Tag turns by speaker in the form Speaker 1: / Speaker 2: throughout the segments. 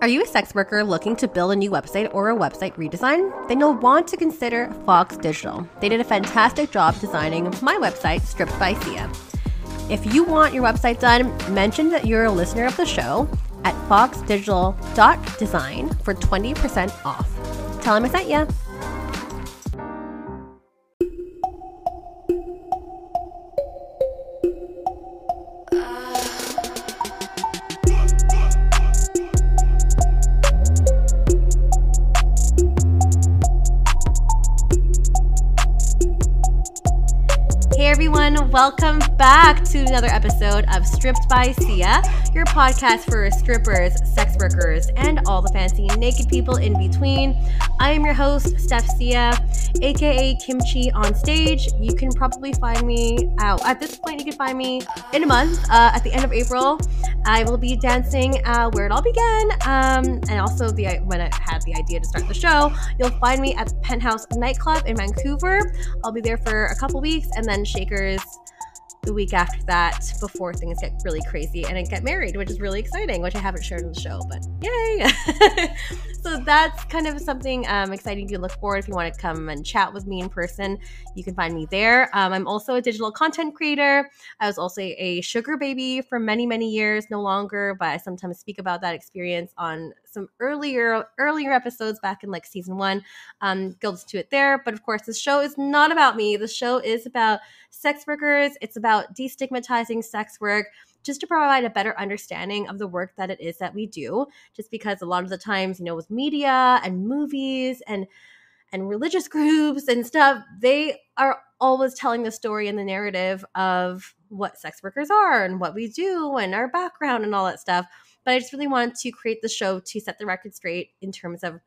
Speaker 1: Are you a sex worker looking to build a new website or a website redesign? Then you'll want to consider Fox Digital. They did a fantastic job designing my website, Stripped by. If you want your website done, mention that you're a listener of the show at foxdigital.design for 20% off. Tell them I sent you. To another episode of Stripped by Sia, your podcast for strippers, sex workers, and all the fancy naked people in between. I am your host, Steph Sia, aka Kimchi on stage. You can probably find me out at this point. You can find me in a month uh, at the end of April. I will be dancing uh, where it all began, um, and also the when I had the idea to start the show. You'll find me at the Penthouse nightclub in Vancouver. I'll be there for a couple weeks, and then Shakers the week after that before things get really crazy and I get married, which is really exciting, which I haven't shared in the show, but yay! so that's kind of something um, exciting to look forward. If you want to come and chat with me in person, you can find me there. Um, I'm also a digital content creator. I was also a sugar baby for many, many years, no longer, but I sometimes speak about that experience on some earlier earlier episodes back in like season one. Um, to it there. But of course, the show is not about me. The show is about sex workers. It's about destigmatizing sex work just to provide a better understanding of the work that it is that we do. Just because a lot of the times, you know, with media and movies and and religious groups and stuff, they are always telling the story and the narrative of what sex workers are and what we do and our background and all that stuff. But I just really wanted to create the show to set the record straight in terms of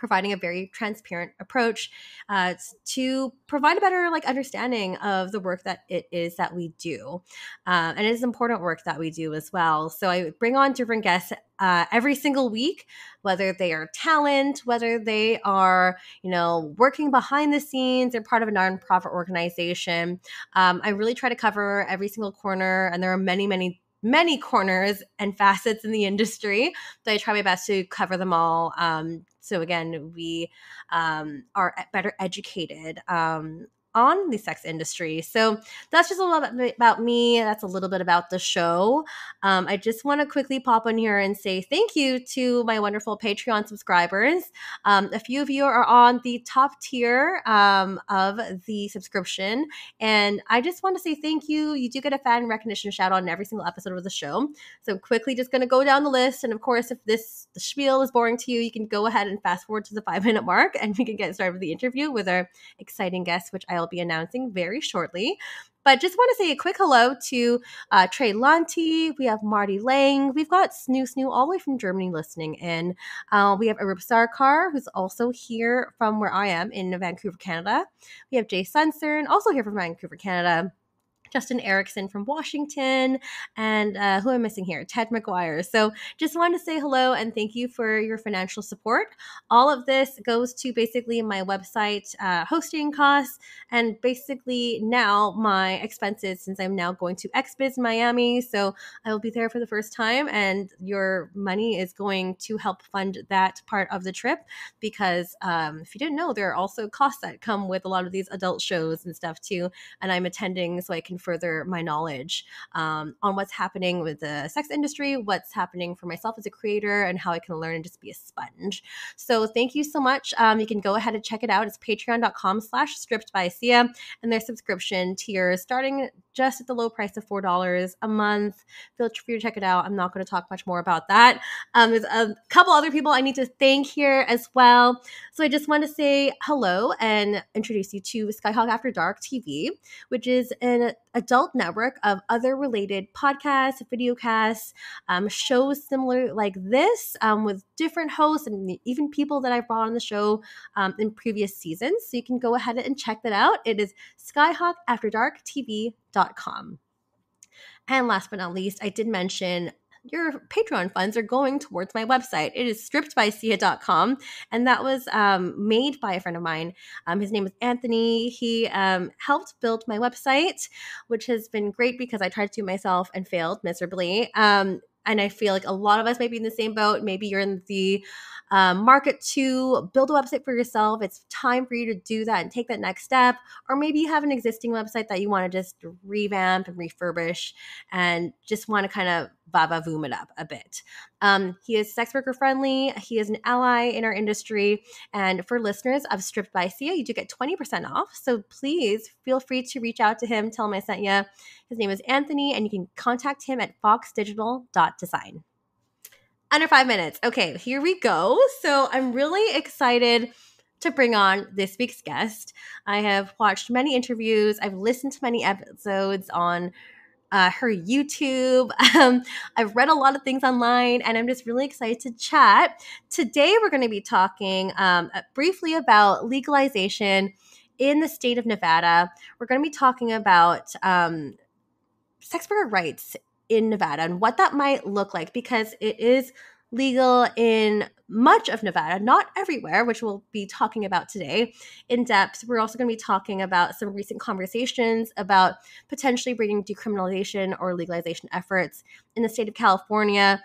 Speaker 1: providing a very transparent approach uh, to provide a better like understanding of the work that it is that we do uh, and it is important work that we do as well. So i bring on different guests uh, every single week whether they are talent whether they are you know working behind the scenes they're part of a nonprofit organization. Um, i really try to cover every single corner and there are many many many corners and facets in the industry. but I try my best to cover them all um, so again, we um, are better educated um, on the sex industry. So that's just a little bit about me. That's a little bit about the show. Um, I just want to quickly pop on here and say thank you to my wonderful Patreon subscribers. Um, a few of you are on the top tier um, of the subscription. And I just want to say thank you. You do get a fan recognition shout out every single episode of the show. So quickly just going to go down the list. And of course, if this spiel is boring to you, you can go ahead and fast forward to the five minute mark and we can get started with the interview with our exciting guest, which I I'll be announcing very shortly. But just want to say a quick hello to uh, Trey Lanti. We have Marty Lang. We've got Snoo Snoo all the way from Germany listening in. Uh, we have Arup Sarkar, who's also here from where I am in Vancouver, Canada. We have Jay Sunsern, also here from Vancouver, Canada. Justin Erickson from Washington, and uh, who am I missing here? Ted McGuire. So just wanted to say hello and thank you for your financial support. All of this goes to basically my website uh, hosting costs and basically now my expenses since I'm now going to XBiz Miami. So I will be there for the first time, and your money is going to help fund that part of the trip because um, if you didn't know, there are also costs that come with a lot of these adult shows and stuff too. And I'm attending so I can further my knowledge um, on what's happening with the sex industry, what's happening for myself as a creator, and how I can learn and just be a sponge. So thank you so much. Um, you can go ahead and check it out. It's patreon.com slash stripped by Sia and their subscription tiers starting just at the low price of $4 a month. Feel free to check it out. I'm not going to talk much more about that. Um, there's a couple other people I need to thank here as well. So I just want to say hello and introduce you to Skyhawk After Dark TV, which is an adult network of other related podcasts, videocasts, um, shows similar like this um, with different hosts and even people that I've brought on the show um, in previous seasons. So you can go ahead and check that out. It is skyhawkafterdarktv.com. And last but not least, I did mention your Patreon funds are going towards my website. It is strippedbysia.com. And that was um, made by a friend of mine. Um, his name is Anthony. He um, helped build my website, which has been great because I tried to do myself and failed miserably. And I feel like a lot of us might be in the same boat. Maybe you're in the um, market to build a website for yourself. It's time for you to do that and take that next step. Or maybe you have an existing website that you want to just revamp and refurbish and just want to kind of Baba Voom it up a bit. Um, he is sex worker friendly. He is an ally in our industry. And for listeners of Stripped by Sia, you do get 20% off. So please feel free to reach out to him. Tell him I sent you. His name is Anthony, and you can contact him at foxdigital.design. Under five minutes. Okay, here we go. So I'm really excited to bring on this week's guest. I have watched many interviews, I've listened to many episodes on uh, her YouTube. Um, I've read a lot of things online, and I'm just really excited to chat. Today, we're going to be talking um, uh, briefly about legalization in the state of Nevada. We're going to be talking about um, sex worker rights in Nevada and what that might look like because it is legal in much of Nevada, not everywhere, which we'll be talking about today in depth. We're also going to be talking about some recent conversations about potentially bringing decriminalization or legalization efforts in the state of California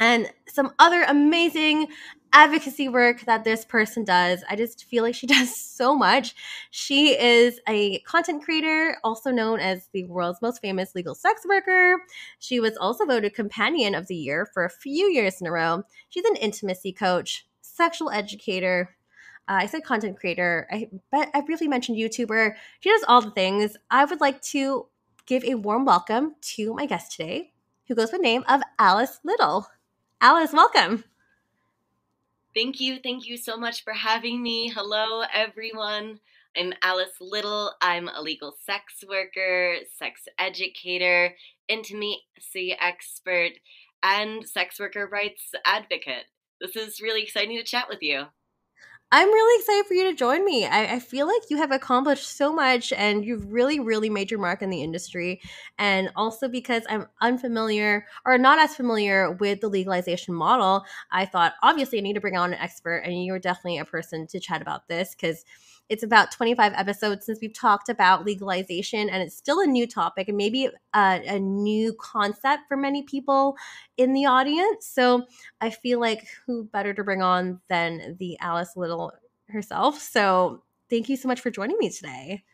Speaker 1: and some other amazing advocacy work that this person does. I just feel like she does so much. She is a content creator, also known as the world's most famous legal sex worker. She was also voted Companion of the Year for a few years in a row. She's an intimacy coach, sexual educator. Uh, I said content creator, I, but I briefly mentioned YouTuber. She does all the things. I would like to give a warm welcome to my guest today, who goes by the name of Alice Little. Alice, welcome.
Speaker 2: Thank you. Thank you so much for having me. Hello, everyone. I'm Alice Little. I'm a legal sex worker, sex educator, intimacy expert, and sex worker rights advocate. This is really exciting to chat with you.
Speaker 1: I'm really excited for you to join me. I, I, feel like you have accomplished so much and you've really, really made your mark in the industry. And also because I'm unfamiliar or not as familiar with the legalization model, I thought obviously I need to bring on an expert, and you're definitely a person to chat about this because it's about 25 episodes since we've talked about legalization, and it's still a new topic and maybe a, a new concept for many people in the audience. So I feel like who better to bring on than the Alice Little herself. So thank you so much for joining me today.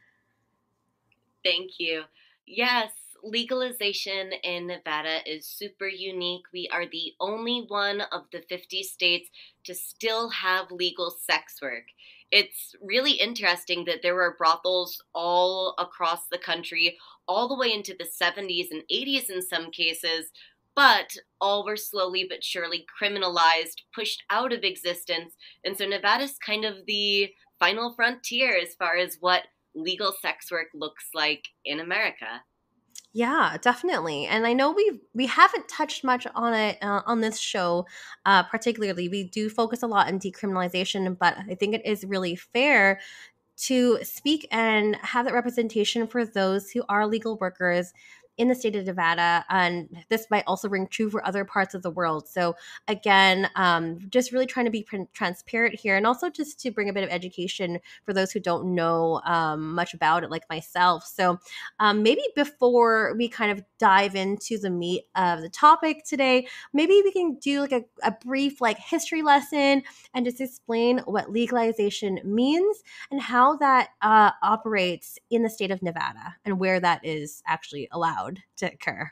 Speaker 2: Thank you. Yes, legalization in Nevada is super unique. We are the only one of the 50 states to still have legal sex work it's really interesting that there were brothels all across the country, all the way into the 70s and 80s in some cases, but all were slowly but surely criminalized, pushed out of existence. And so Nevada's kind of the final frontier as far as what legal sex work looks like in America.
Speaker 1: Yeah, definitely. And I know we we haven't touched much on it uh, on this show, uh, particularly. We do focus a lot on decriminalization, but I think it is really fair to speak and have that representation for those who are legal workers in the state of Nevada, and this might also ring true for other parts of the world. So, again, um, just really trying to be transparent here, and also just to bring a bit of education for those who don't know um, much about it, like myself. So, um, maybe before we kind of dive into the meat of the topic today, maybe we can do like a, a brief like history lesson and just explain what legalization means and how that uh, operates in the state of Nevada and where that is actually allowed allowed to occur.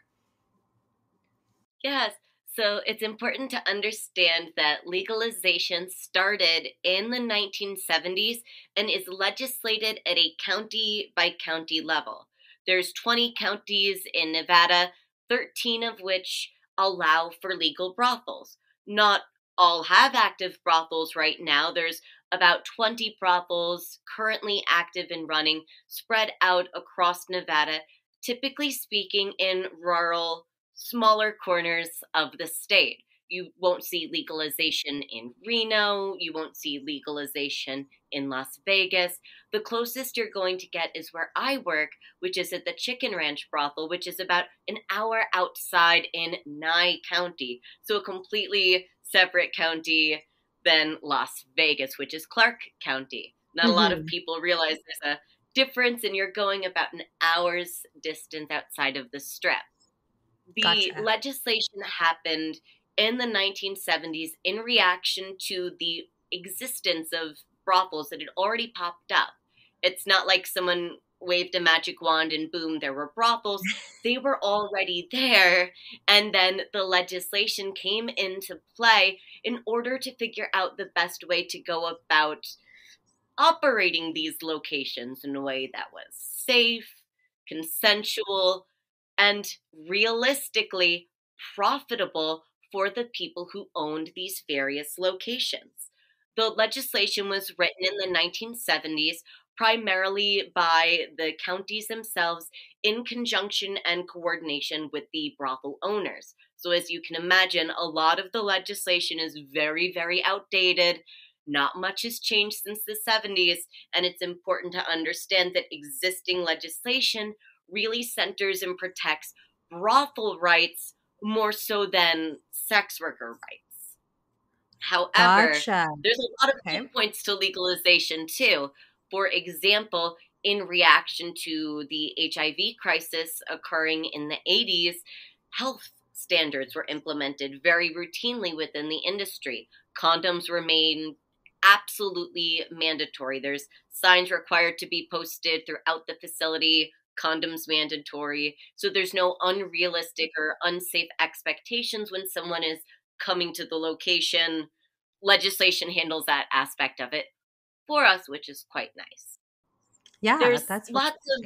Speaker 2: Yes. So it's important to understand that legalization started in the 1970s and is legislated at a county by county level. There's 20 counties in Nevada, 13 of which allow for legal brothels. Not all have active brothels right now. There's about 20 brothels currently active and running, spread out across Nevada, typically speaking in rural, smaller corners of the state. You won't see legalization in Reno. You won't see legalization in Las Vegas. The closest you're going to get is where I work, which is at the Chicken Ranch brothel, which is about an hour outside in Nye County. So a completely separate county than Las Vegas, which is Clark County. Not mm-hmm. a lot of mm-hmm. people realize there's a difference and you're going about an hour's distance outside of the strip. The
Speaker 1: Gotcha.
Speaker 2: legislation happened in the 1970s in reaction to the existence of brothels that had already popped up. It's not like someone waved a magic wand and boom, there were brothels. they were already there. And then the legislation came into play in order to figure out the best way to go about operating these locations in a way that was safe, consensual, and realistically profitable for the people who owned these various locations. The legislation was written in the 1970s primarily by the counties themselves in conjunction and coordination with the brothel owners. So, as you can imagine, a lot of the legislation is very, very outdated. Not much has changed since the 70s, and it's important to understand that existing legislation really centers and protects brothel rights more so than sex worker rights. However,
Speaker 1: Gotcha.
Speaker 2: there's a lot of
Speaker 1: Okay.
Speaker 2: points to legalization too. For example, in reaction to the HIV crisis occurring in the 80s, health standards were implemented very routinely within the industry. Condoms were made absolutely mandatory. There's signs required to be posted throughout the facility, condoms mandatory. So there's no unrealistic mm-hmm. or unsafe expectations when someone is coming to the location. Legislation handles that aspect of it for us, which is quite nice.
Speaker 1: Yeah,
Speaker 2: There's
Speaker 1: that's
Speaker 2: lots of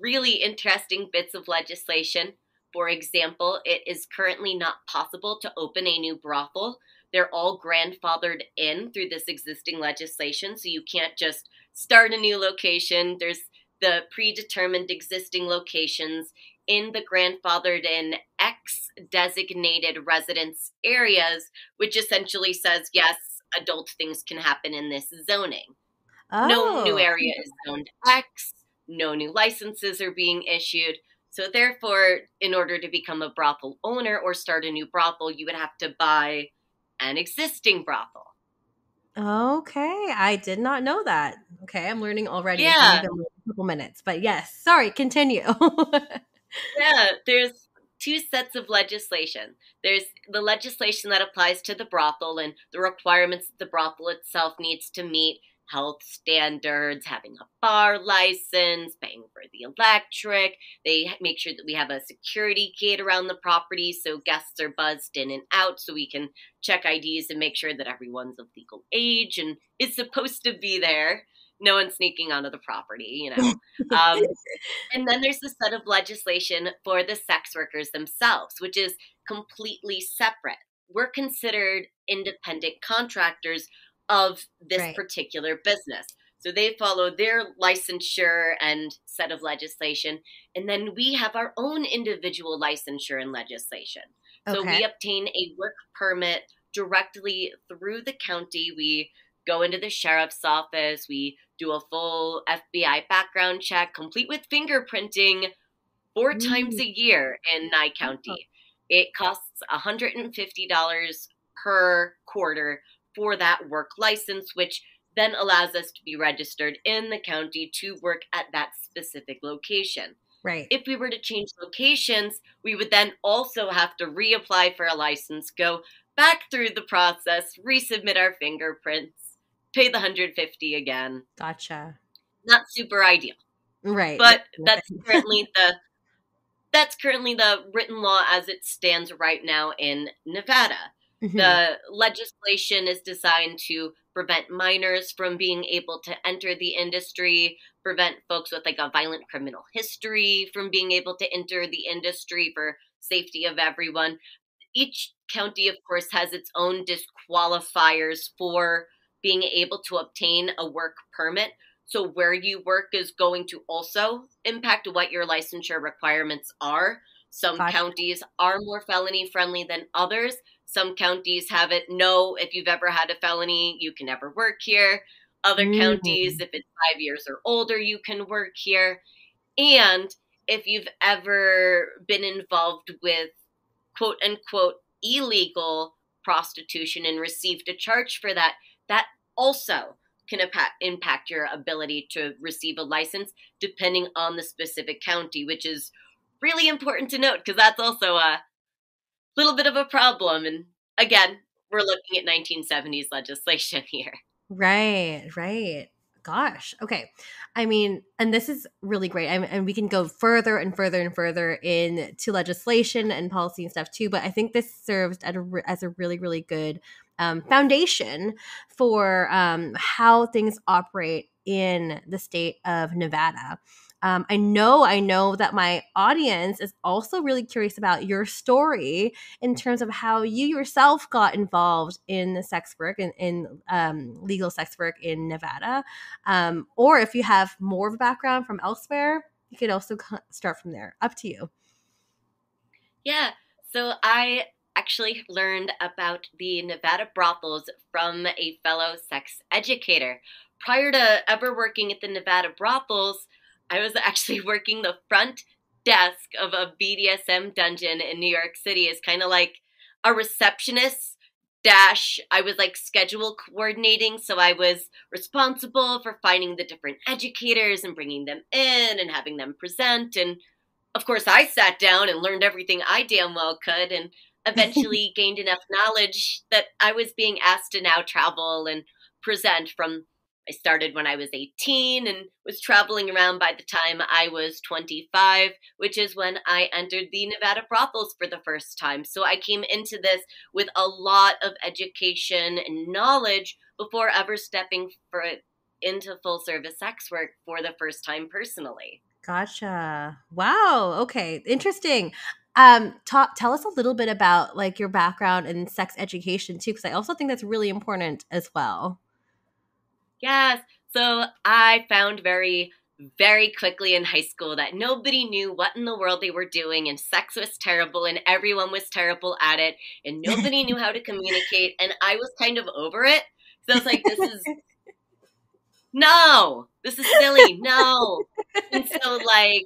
Speaker 2: really interesting bits of legislation. For example, it is currently not possible to open a new brothel. They're all grandfathered in through this existing legislation, so you can't just start a new location. There's the predetermined existing locations in the grandfathered in X designated residence areas, which essentially says, yes, adult things can happen in this zoning. Oh. No new
Speaker 1: Oh,
Speaker 2: area is zoned X, no new licenses are being issued. So, therefore, in order to become a brothel owner or start a new brothel, you would have to buy an existing brothel.
Speaker 1: okay. I did not know that. Okay, I'm learning already.
Speaker 2: Yeah.
Speaker 1: a couple minutes, but yes. Sorry, continue.
Speaker 2: Yeah, there's two sets of legislation. There's the legislation that applies to the brothel and the requirements that the brothel itself needs to meet health standards, having a bar license, paying for the electric. They make sure that we have a security gate around the property so guests are buzzed in and out so we can check IDs and make sure that everyone's of legal age and is supposed to be there. No one sneaking onto the property, you know. Um, and then there's the set of legislation for the sex workers themselves, which is completely separate. We're considered independent contractors of this
Speaker 1: Right.
Speaker 2: particular business. So they follow their licensure and set of legislation. And then we have our own individual licensure and legislation. So we obtain a work permit directly through the county. We go into the sheriff's office. We do a full FBI background check, complete with fingerprinting, four times
Speaker 1: Mm.
Speaker 2: a year in Nye County. It costs $150 per quarter for that work license, which then allows us to be registered in the county to work at that specific location
Speaker 1: Right.
Speaker 2: if we were to change locations, we would then also have to reapply for a license, go back through the process, resubmit our fingerprints, pay the 150 again.
Speaker 1: Gotcha.
Speaker 2: Not super ideal.
Speaker 1: Right.
Speaker 2: But that's currently the that's currently the written law as it stands right now in Nevada.
Speaker 1: Mhm.
Speaker 2: The legislation is designed to prevent minors from being able to enter the industry, prevent folks with like a violent criminal history from being able to enter the industry for safety of everyone. Each county, of course, has its own disqualifiers for being able to obtain a work permit. So, where you work is going to also impact what your licensure requirements are. Some
Speaker 1: Gotcha.
Speaker 2: counties are more felony friendly than others. Some counties have it no, if you've ever had a felony, you can never work here. Other
Speaker 1: Mm.
Speaker 2: counties, if it's five years or older, you can work here. And if you've ever been involved with quote unquote illegal prostitution and received a charge for that, that also can impact, impact your ability to receive a license depending on the specific county, which is really important to note because that's also a little bit of a problem. And again, we're looking at 1970s legislation here.
Speaker 1: Right, right. Gosh. Okay. I mean, and this is really great. I and we can go further and further and further into legislation and policy and stuff too. But I think this serves as a, as a really, really good um, foundation for um, how things operate in the state of Nevada. Um, I know, I know that my audience is also really curious about your story in terms of how you yourself got involved in the sex work and in, in um, legal sex work in Nevada, um, or if you have more of a background from elsewhere, you could also start from there. Up to you.
Speaker 2: Yeah. So I actually learned about the Nevada brothels from a fellow sex educator. Prior to ever working at the Nevada brothels, I was actually working the front desk of a BDSM dungeon in New York City. As kind of like a receptionist dash. I was like schedule coordinating so I was responsible for finding the different educators and bringing them in and having them present. And of course I sat down and learned everything I damn well could and eventually gained enough knowledge that I was being asked to now travel and present from I started when I was 18 and was traveling around by the time I was 25, which is when I entered the Nevada brothels for the first time. So I came into this with a lot of education and knowledge before ever stepping for into full service sex work for the first time personally.
Speaker 1: Gotcha. Wow. Okay. Interesting. Um, talk, tell us a little bit about like your background in sex education too, because I also think that's really important as well.
Speaker 2: Yes. So I found very, very quickly in high school that nobody knew what in the world they were doing, and sex was terrible, and everyone was terrible at it, and nobody knew how to communicate. And I was kind of over it. So I was like, this is no, this is silly. No. And so, like,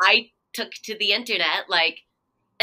Speaker 2: I took to the internet, like,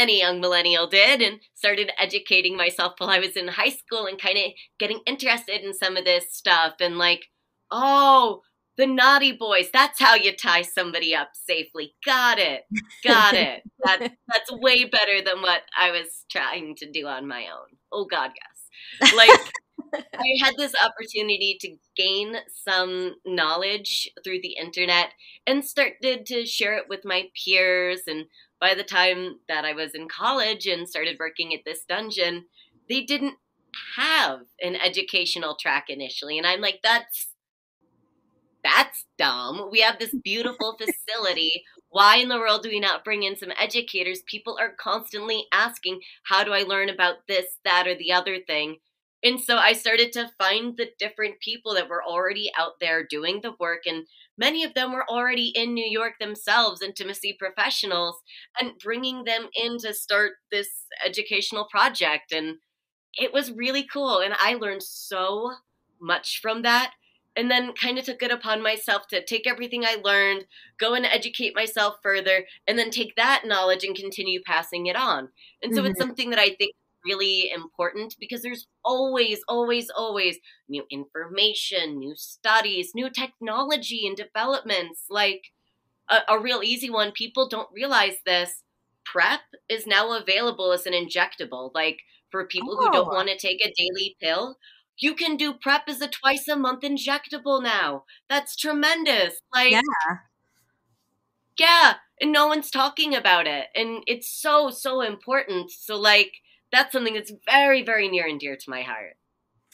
Speaker 2: any young millennial did and started educating myself while I was in high school and kind of getting interested in some of this stuff and like, oh, the naughty boys, that's how you tie somebody up safely. Got it. Got it. that that's way better than what I was trying to do on my own. Oh god, yes. Like I had this opportunity to gain some knowledge through the internet and started to share it with my peers and by the time that I was in college and started working at this dungeon, they didn't have an educational track initially. And I'm like, that's that's dumb. We have this beautiful facility. Why in the world do we not bring in some educators? People are constantly asking, how do I learn about this, that, or the other thing? And so I started to find the different people that were already out there doing the work and Many of them were already in New York themselves, intimacy professionals, and bringing them in to start this educational project. And it was really cool. And I learned so much from that. And then kind of took it upon myself to take everything I learned, go and educate myself further, and then take that knowledge and continue passing it on. And so mm-hmm. it's something that I think really important because there's always, always, always new information, new studies, new technology and developments. Like a, a real easy one, people don't realize this. PrEP is now available as an injectable. Like for people oh. who don't oh. want to take a daily pill, you can do PrEP as a twice a month injectable now. That's tremendous. Like, yeah. Yeah, and no one's talking about it. And it's so, so important. So, like, that's something that's very, very near and dear to my heart.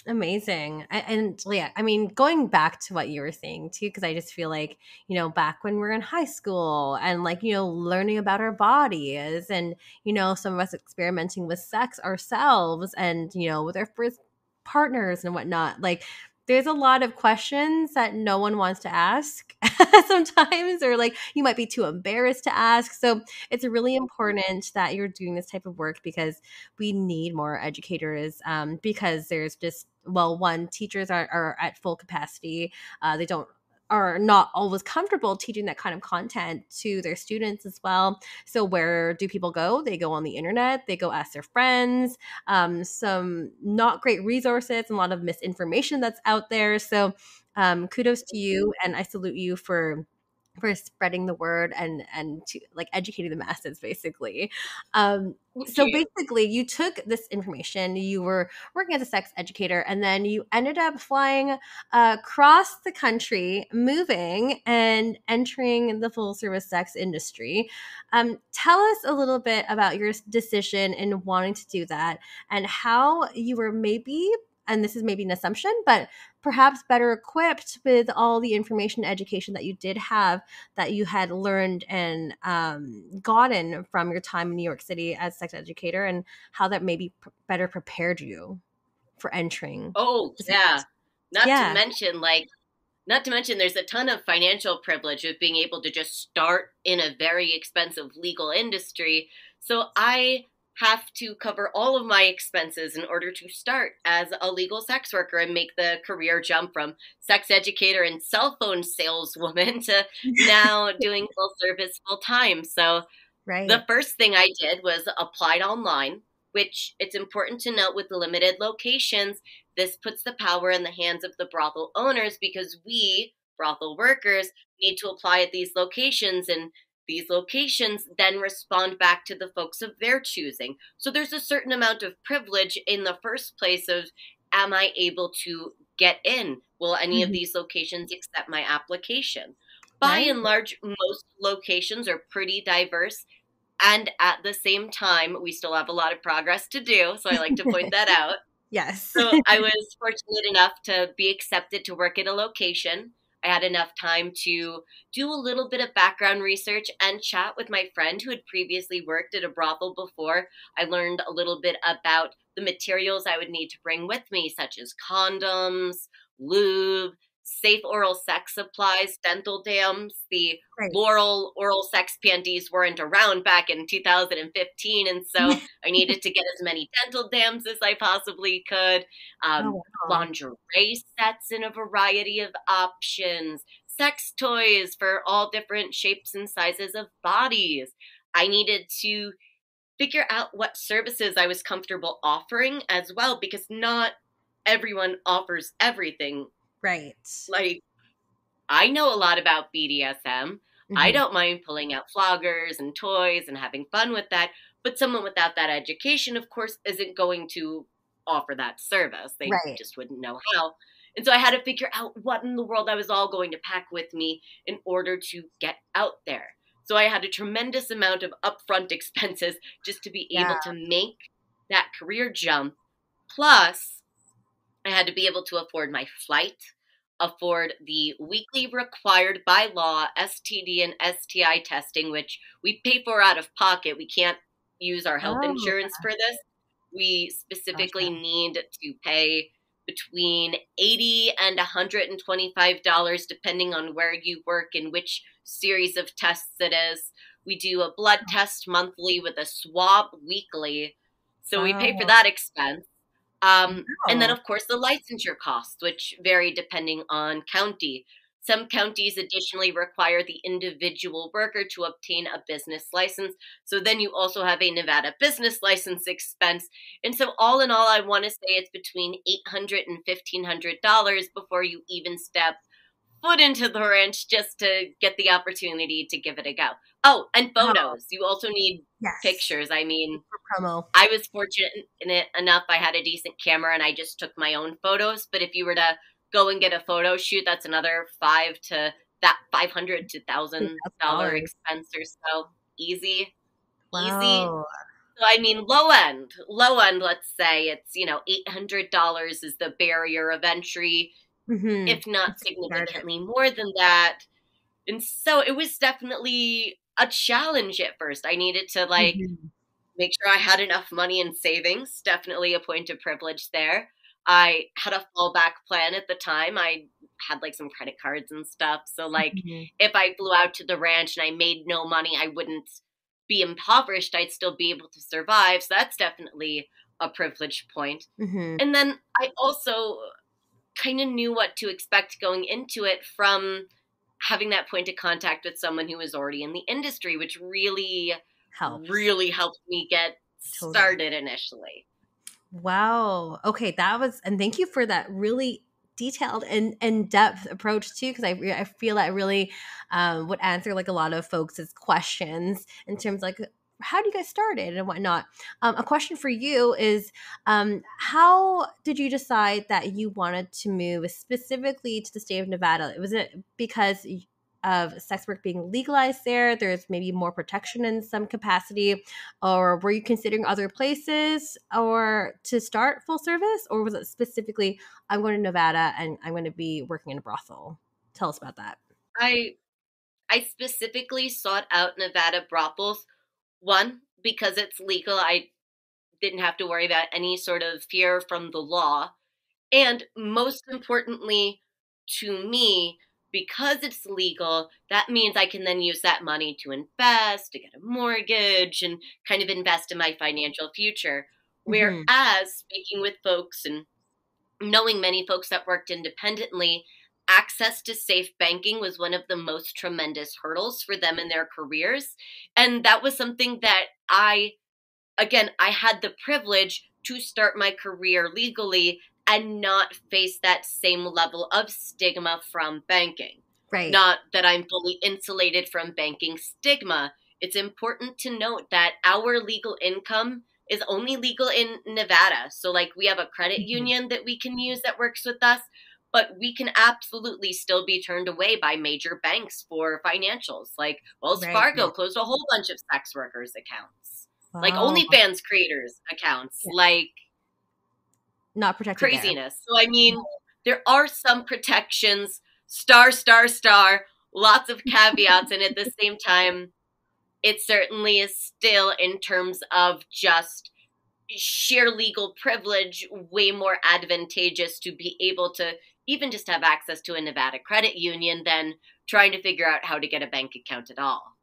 Speaker 1: Amazing. And Leah, I mean, going back to what you were saying too, because I just feel like, you know, back when we are in high school and like, you know, learning about our bodies and, you know, some of us experimenting with sex ourselves and, you know, with our first partners and whatnot, like there's a lot of questions that no one wants to ask sometimes or like you might be too embarrassed to ask. So it's really important that you're doing this type of work because we need more educators um, because there's just well one teachers are, are at full capacity uh, they don't are not always comfortable teaching that kind of content to their students as well. So, where do people go? They go on the internet, they go ask their friends, um, some not great resources, and a lot of misinformation that's out there. So, um, kudos to you, and I salute you for for spreading the word and and to like educating the masses basically um so basically you took this information you were working as a sex educator and then you ended up flying across the country moving and entering the full service sex industry. Um, tell us a little bit about your decision in wanting to do that and how you were maybe and this is maybe an assumption, but perhaps better equipped with all the information education that you did have that you had learned and um, gotten from your time in New York City as sex educator, and how that maybe p- better prepared you for entering.
Speaker 2: Oh, yeah. Not yeah. to mention, like, not to mention, there's a ton of financial privilege of being able to just start in a very expensive legal industry. So I have to cover all of my expenses in order to start as a legal sex worker and make the career jump from sex educator and cell phone saleswoman to now doing full service full time. So right. the first thing I did was applied online, which it's important to note with the limited locations, this puts the power in the hands of the brothel owners because we, brothel workers, need to apply at these locations and these locations then respond back to the folks of their choosing. So there's a certain amount of privilege in the first place of am I able to get in? Will any mm-hmm. of these locations accept my application? By right. and large, most locations are pretty diverse. And at the same time, we still have a lot of progress to do. So I like to point that out.
Speaker 1: Yes.
Speaker 2: so I was fortunate enough to be accepted to work at a location I had enough time to do a little bit of background research and chat with my friend who had previously worked at a brothel before. I learned a little bit about the materials I would need to bring with me, such as condoms, lube, safe oral sex supplies, dental dams. The right. Laurel oral sex panties weren't around back in 2015, and so I needed to get as many dental dams as I possibly could. Um, oh, wow. Lingerie sets in a variety of options, sex toys for all different shapes and sizes of bodies. I needed to figure out what services I was comfortable offering as well, because not everyone offers everything
Speaker 1: Right.
Speaker 2: Like, I know a lot about BDSM. Mm-hmm. I don't mind pulling out floggers and toys and having fun with that. But someone without that education, of course, isn't going to offer that service. They right. just wouldn't know how. And so I had to figure out what in the world I was all going to pack with me in order to get out there. So I had a tremendous amount of upfront expenses just to be yeah. able to make that career jump. Plus, I had to be able to afford my flight, afford the weekly required by law STD and STI testing, which we pay for out of pocket. We can't use our health oh, insurance for this. We specifically gotcha. need to pay between 80 and 125 dollars depending on where you work and which series of tests it is we do a blood oh. test monthly with a swab weekly so we pay for oh. that expense um, wow. And then, of course, the licensure costs, which vary depending on county. Some counties additionally require the individual worker to obtain a business license. So then you also have a Nevada business license expense. And so, all in all, I want to say it's between $800 and $1,500 before you even step foot into the ranch just to get the opportunity to give it a go. Oh, and oh. photos. Oh. You also need yes. pictures. I mean,
Speaker 1: For promo.
Speaker 2: I was fortunate enough. I had a decent camera and I just took my own photos. But if you were to go and get a photo shoot, that's another five to that five hundred to thousand dollar expense or so. Easy, wow. easy. So I mean, low end, low end. Let's say it's you know eight hundred dollars is the barrier of entry mm-hmm. if not significantly more than that. And so it was definitely a challenge at first. I needed to like mm-hmm. make sure I had enough money in savings, definitely a point of privilege there. I had a fallback plan at the time. I had like some credit cards and stuff. So like mm-hmm. if I flew out to the ranch and I made no money, I wouldn't be impoverished. I'd still be able to survive. So that's definitely a privilege point. Mm-hmm. And then I also kind of knew what to expect going into it from having that point of contact with someone who was already in the industry, which really helped. really helped me get totally. started initially.
Speaker 1: Wow. Okay, that was and thank you for that really detailed and in depth approach too because I, I feel that really um, would answer like a lot of folks' questions in terms like how do you get started and whatnot? Um, a question for you is um, how did you decide that you wanted to move specifically to the state of nevada? Was it because of sex work being legalized there there's maybe more protection in some capacity or were you considering other places or to start full service or was it specifically i'm going to nevada and i'm going to be working in a brothel. Tell us about that.
Speaker 2: I i specifically sought out nevada brothels one because it's legal i didn't have to worry about any sort of fear from the law and most importantly to me because it's legal, that means I can then use that money to invest, to get a mortgage, and kind of invest in my financial future. Mm-hmm. Whereas speaking with folks and knowing many folks that worked independently, access to safe banking was one of the most tremendous hurdles for them in their careers. And that was something that I, again, I had the privilege to start my career legally and not face that same level of stigma from banking.
Speaker 1: Right.
Speaker 2: Not that I'm fully insulated from banking stigma. It's important to note that our legal income is only legal in Nevada. So, like, we have a credit mm-hmm. union that we can use that works with us, but we can absolutely still be turned away by major banks for financials. Like, Wells right. Fargo closed a whole bunch of sex workers' accounts, wow. like OnlyFans creators' accounts. Yeah. Like,
Speaker 1: not protected
Speaker 2: craziness. There. So I mean, mm-hmm. there are some protections. Star, star, star. Lots of caveats, and at the same time, it certainly is still in terms of just sheer legal privilege way more advantageous to be able to even just have access to a Nevada credit union than trying to figure out how to get a bank account at all.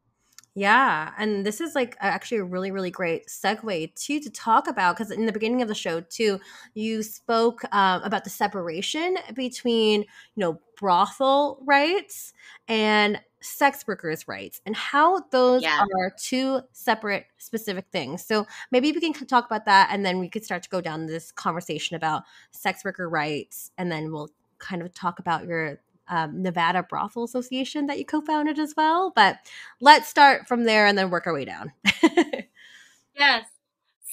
Speaker 1: Yeah, and this is like actually a really really great segue too to talk about because in the beginning of the show too, you spoke um, about the separation between you know brothel rights and sex workers' rights and how those yeah. are two separate specific things. So maybe we can talk about that, and then we could start to go down this conversation about sex worker rights, and then we'll kind of talk about your um, Nevada Brothel Association that you co founded as well. But let's start from there and then work our way down.
Speaker 2: yes.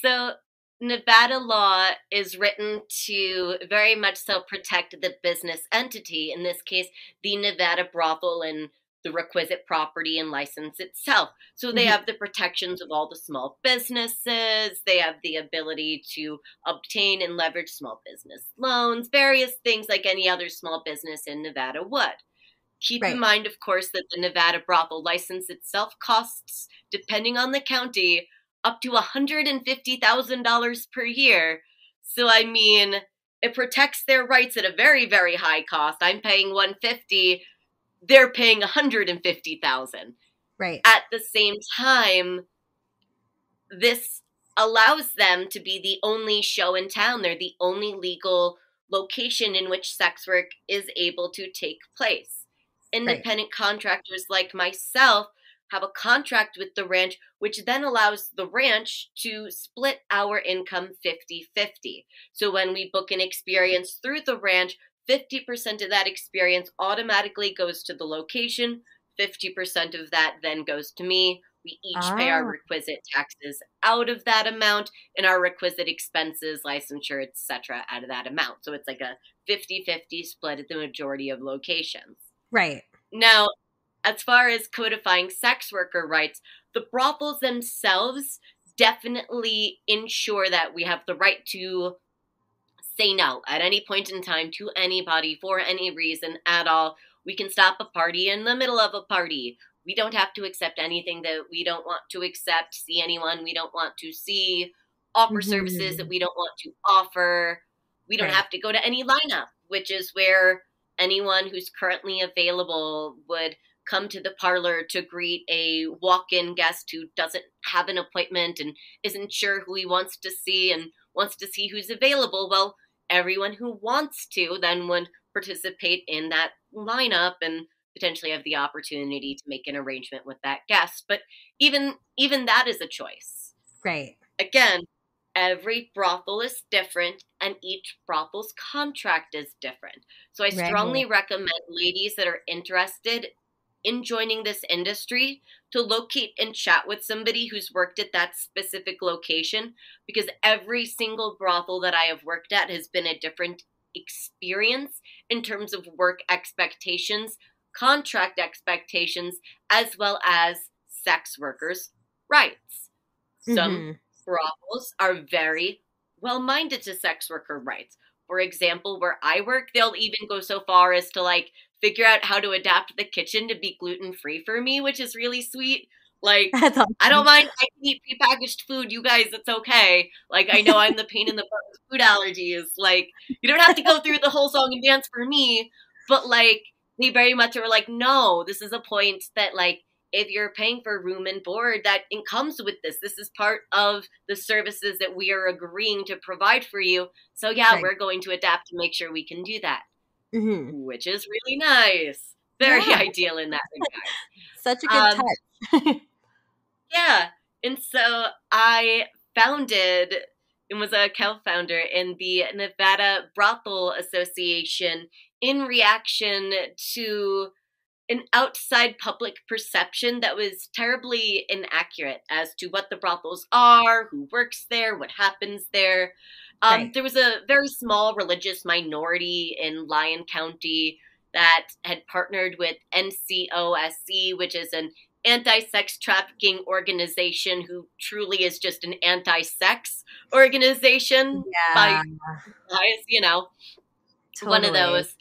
Speaker 2: So, Nevada law is written to very much so protect the business entity, in this case, the Nevada brothel and the requisite property and license itself. So they mm-hmm. have the protections of all the small businesses, they have the ability to obtain and leverage small business loans, various things like any other small business in Nevada would. Keep right. in mind, of course, that the Nevada brothel license itself costs, depending on the county, up to $150,000 per year. So, I mean, it protects their rights at a very, very high cost. I'm paying 150 they're paying 150,000.
Speaker 1: Right.
Speaker 2: At the same time, this allows them to be the only show in town. They're the only legal location in which sex work is able to take place. Independent right. contractors like myself have a contract with the ranch, which then allows the ranch to split our income 50 50. So when we book an experience through the ranch, 50% of that experience automatically goes to the location, 50% of that then goes to me. We each ah. pay our ah. requisite taxes out of that amount and our requisite expenses, licensure, etc., out of that amount. So it's like a 50 50 split at the majority of locations.
Speaker 1: Right.
Speaker 2: Now, as far as codifying sex worker rights, the brothels themselves definitely ensure that we have the right to say no at any point in time to anybody for any reason at all. We can stop a party in the middle of a party. We don't have to accept anything that we don't want to accept, see anyone we don't want to see, offer mm-hmm. services that we don't want to offer. We don't right. have to go to any lineup, which is where anyone who's currently available would come to the parlor to greet a walk-in guest who doesn't have an appointment and isn't sure who he wants to see and wants to see who's available. Well, everyone who wants to then would participate in that lineup and potentially have the opportunity to make an arrangement with that guest but even even that is a choice
Speaker 1: right
Speaker 2: again every brothel is different and each brothel's contract is different. So I
Speaker 1: Right.
Speaker 2: strongly recommend ladies that are interested in joining this industry to locate and chat with somebody who's worked at that specific location because every single brothel that I have worked at has been a different experience in terms of work expectations, contract expectations, as well as sex workers' rights. Some
Speaker 1: Mhm.
Speaker 2: brothels are very well minded to sex worker rights. For example, where I work, they'll even go so far as to like figure out how to adapt the kitchen to be gluten free for me, which is really sweet. Like,
Speaker 1: awesome.
Speaker 2: I don't mind. I can eat prepackaged food. You guys, it's okay. Like, I know I'm the pain in the butt with food allergies. Like, you don't have to go through the whole song and dance for me. But, like, they very much are like, no, this is a point that, like, if you're paying for room and board, that it comes with this. This is part of the services that we are agreeing to provide for you. So, yeah,
Speaker 1: Right.
Speaker 2: we're going to adapt to make sure we can do that,
Speaker 1: Mhm.
Speaker 2: which is really nice. Very
Speaker 1: Yeah.
Speaker 2: ideal in that regard.
Speaker 1: Such a good
Speaker 2: Um,
Speaker 1: touch.
Speaker 2: Yeah. And so I founded and was a co-founder in the Nevada Brothel Association in reaction to an outside public perception that was terribly inaccurate as to what the brothels are, who works there, what happens there. Um,
Speaker 1: Right.
Speaker 2: There was a very small religious minority in Lyon County that had partnered with NCOSE, which is an anti sex trafficking organization who truly is just an anti sex organization,
Speaker 1: yeah.
Speaker 2: guys, you know one of those.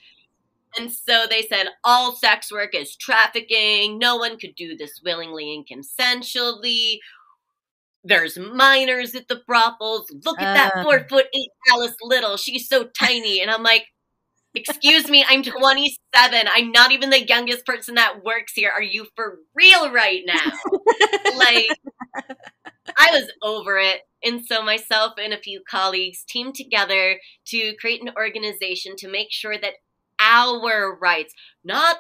Speaker 2: And so they said all sex work is trafficking. No one could do this willingly and consensually. There's minors at the brothels. Look at that
Speaker 1: Uh.
Speaker 2: four foot eight Alice Little. She's so tiny. And I'm like, excuse me, I'm 27. I'm not even the youngest person that works here. Are you for real right now? like I was over it. And so myself and a few colleagues teamed together to create an organization to make sure that our rights, not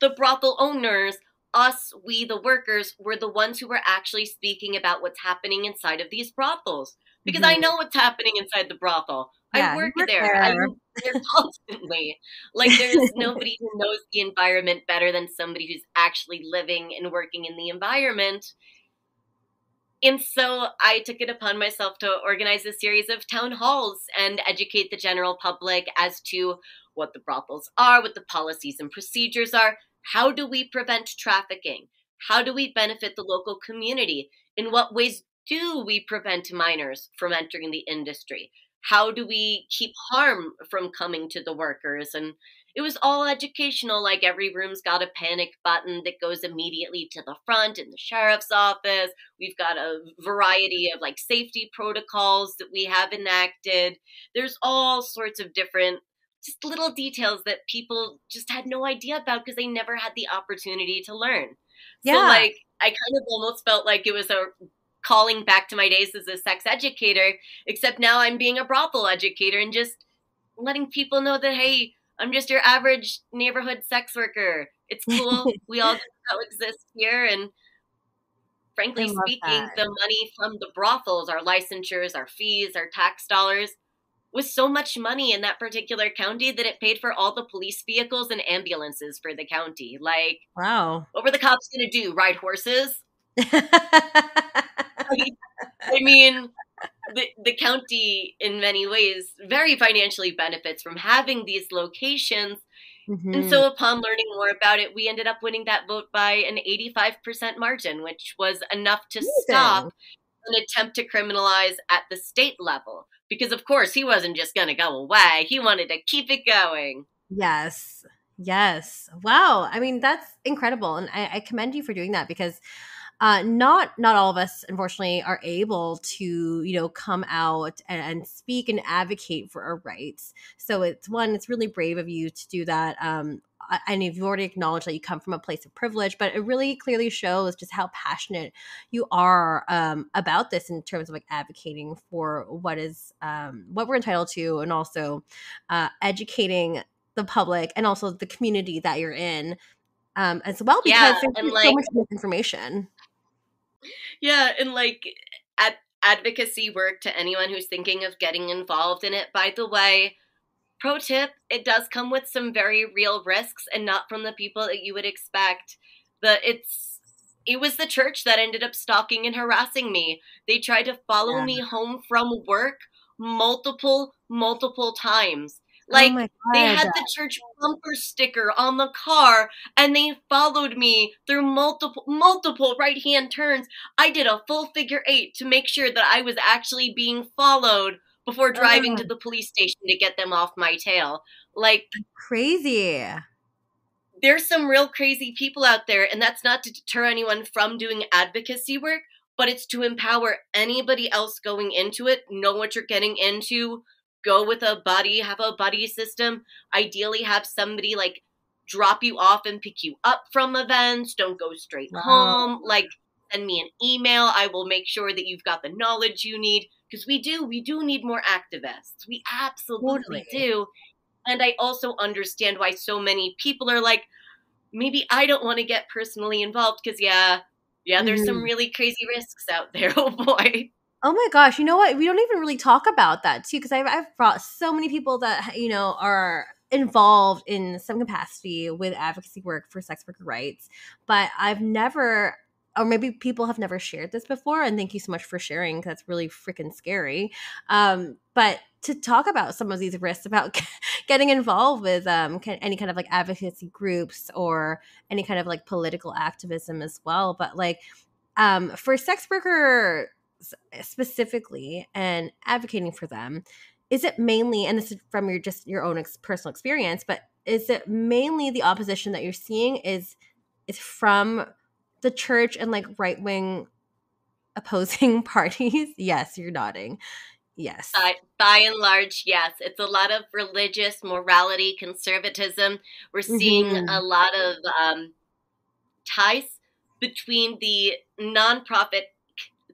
Speaker 2: the brothel owners, us, we the workers, were the ones who were actually speaking about what's happening inside of these brothels. Because I
Speaker 1: Mhm.
Speaker 2: know what's happening inside the brothel.
Speaker 1: Yeah,
Speaker 2: I work
Speaker 1: work
Speaker 2: there. I'm
Speaker 1: there.
Speaker 2: there constantly. Like there's nobody who knows the environment better than somebody who's actually living and working in the environment. And so I took it upon myself to organize a series of town halls and educate the general public as to what the brothels are, what the policies and procedures are. How do we prevent trafficking? How do we benefit the local community? In what ways do we prevent minors from entering the industry? How do we keep harm from coming to the workers? And it was all educational, like every room's got a panic button that goes immediately to the front in the sheriff's office. We've got a variety of like safety protocols that we have enacted. There's all sorts of different just little details that people just had no idea about because they never had the opportunity to learn. So
Speaker 1: Yeah.
Speaker 2: like I kind of almost felt like it was a calling back to my days as a sex educator, except now I'm being a brothel educator and just letting people know that hey, I'm just your average neighborhood sex worker. It's cool. we all coexist here and frankly speaking,
Speaker 1: that.
Speaker 2: the money from the brothels, our licensures, our fees, our tax dollars was so much money in that particular county that it paid for all the police vehicles and ambulances for the county. Like,
Speaker 1: Wow.
Speaker 2: what were the cops going to do? Ride horses? I mean, the, the county, in many ways, very financially benefits from having these locations.
Speaker 1: Mhm.
Speaker 2: And so, upon learning more about it, we ended up winning that vote by an 85% margin, which was enough to stop an attempt to criminalize at the state level. Because, of course, he wasn't just going to go away, he wanted to keep it going.
Speaker 1: Yes. Yes. Wow. I mean, that's incredible. And I, I commend you for doing that because uh, not not all of us, unfortunately, are able to, you know, come out and, and speak and advocate for our rights. So it's one, it's really brave of you to do that. Um, and you've already acknowledged that you come from a place of privilege, but it really clearly shows just how passionate you are um, about this in terms of like advocating for what is um, what we're entitled to, and also uh, educating the public and also the community that you're in um, as well because
Speaker 2: Yeah,
Speaker 1: there's
Speaker 2: like-
Speaker 1: so much misinformation.
Speaker 2: Yeah, and like at advocacy work to anyone who's thinking of getting involved in it. By the way, pro tip, it does come with some very real risks and not from the people that you would expect. but it's it was the church that ended up stalking and harassing me. They tried to follow yeah. me home from work multiple multiple times. Oh like oh they had the church bumper sticker on the car and they followed me through multiple multiple right-hand turns. I did a full figure 8 to make sure that I was actually being followed before driving to oh. the police station to get them off my tail. Like
Speaker 1: crazy.
Speaker 2: There's some real crazy people out there and that's not to deter anyone from doing advocacy work, but it's to empower anybody else going into it, know what you're getting into go with a buddy, have a buddy system. Ideally, have somebody like drop you off and pick you up from events. Don't go straight wow. home. Like, send me an email. I will make sure that you've got the knowledge you need because we do, we do need more activists. We absolutely totally. do. And I also understand why so many people are like, maybe I don't want to get personally involved because, yeah, yeah, there's mm-hmm. some really crazy risks out there. Oh boy.
Speaker 1: Oh my gosh, you know what? We don't even really talk about that too because I've, I've brought so many people that you know are involved in some capacity with advocacy work for sex worker rights, but I've never or maybe people have never shared this before and thank you so much for sharing that's really freaking scary. Um, but to talk about some of these risks about getting involved with um, any kind of like advocacy groups or any kind of like political activism as well but like um, for sex workers specifically and advocating for them is it mainly and this is from your just your own ex- personal experience but is it mainly the opposition that you're seeing is is from the church and like right wing opposing parties? Yes you're nodding. Yes.
Speaker 2: By, by and large yes. It's a lot of religious morality conservatism. We're seeing mm-hmm. a lot of um, ties between the nonprofit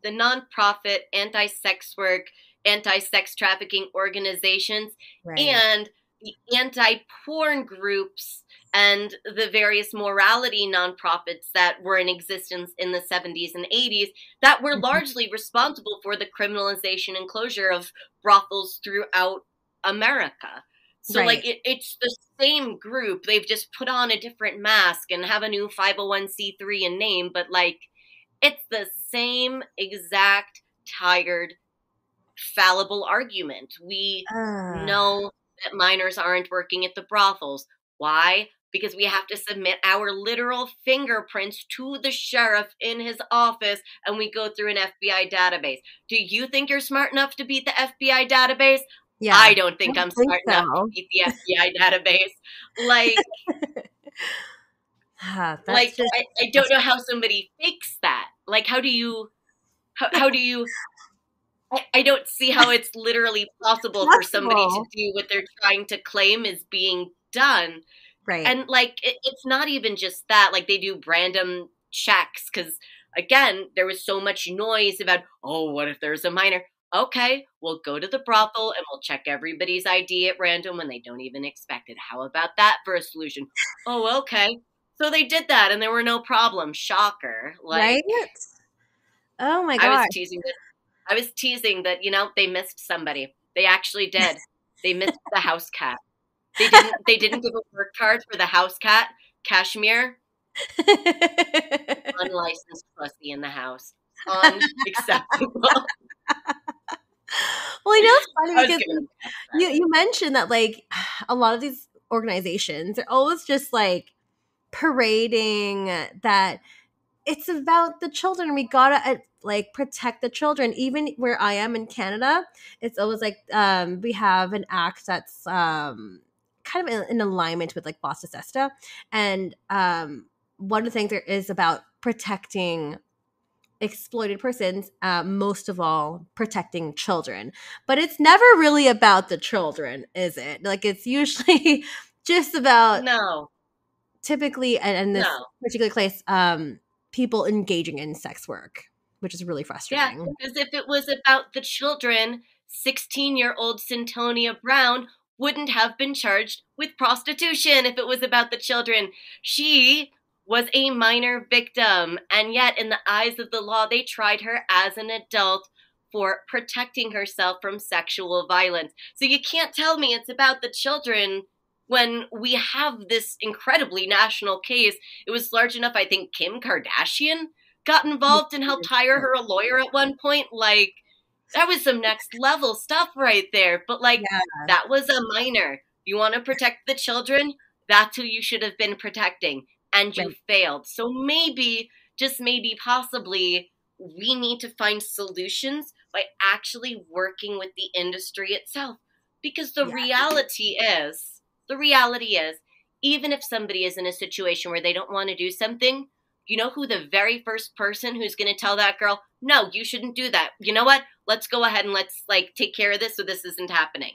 Speaker 2: the nonprofit anti sex work, anti sex trafficking organizations, right. and the anti porn groups and the various morality nonprofits that were in existence in the 70s and 80s that were mm-hmm. largely responsible for the criminalization and closure of brothels throughout America. So, right. like, it, it's the same group. They've just put on a different mask and have a new 501c3 in name, but like, it's the same exact tired, fallible argument. We uh. know that minors aren't working at the brothels. Why? Because we have to submit our literal fingerprints to the sheriff in his office and we go through an FBI database. Do you think you're smart enough to beat the FBI database? Yeah, I don't think I am smart so. enough to beat the FBI database. Like, Ah, like just, I, I, don't know how somebody fakes that. Like how do you how, how do you I, I, don't see how it's literally possible, possible for somebody to do what they're trying to claim is being done.
Speaker 1: Right.
Speaker 2: And like it, it's not even just that, like they do random checks because again, there was so much noise about, oh, what if there's a minor? Okay, we'll go to the brothel and we'll check everybody's ID at random when they don't even expect it. How about that for a solution? Oh, okay. So they did that, and there were no problems. Shocker,
Speaker 1: like, right? Oh my god!
Speaker 2: I was teasing that. I was teasing that you know they missed somebody. They actually did. they missed the house cat. They didn't. They didn't give a work card for the house cat, Kashmir. Unlicensed pussy in the house. Unacceptable.
Speaker 1: well, you know it's funny because you, you mentioned that like a lot of these organizations they're always just like parading that it's about the children. We gotta uh, like protect the children. Even where I am in Canada, it's always like um, we have an act that's um, kind of in, in, alignment with like FOSTA SESTA, and um, one of the things there is about protecting exploited persons, uh, most of all protecting children. But it's never really about the children, is it? Like it's usually just about
Speaker 2: no
Speaker 1: typically and in this no. particular case um people engaging in sex work which is really frustrating
Speaker 2: yeah because if it was about the children 16 year old Cyntoia Brown wouldn't have been charged with prostitution if it was about the children she was a minor victim and yet in the eyes of the law they tried her as an adult for protecting herself from sexual violence. So you can't tell me it's about the children when we have this incredibly national case. It was large enough, I think Kim Kardashian got involved and helped hire her a lawyer at one point. Like, that was some next level stuff right there. But, like, yeah. that was a minor. You want to protect the children? That's who you should have been protecting. And you right. failed. So maybe, just maybe, possibly, we need to find solutions by actually working with the industry itself. Because the yeah. reality is, the reality is, even if somebody is in a situation where they don't want to do something, you know who the very first person who's going to tell that girl, no, you shouldn't do that. You know what? Let's go ahead and let's like take care of this so this isn't happening.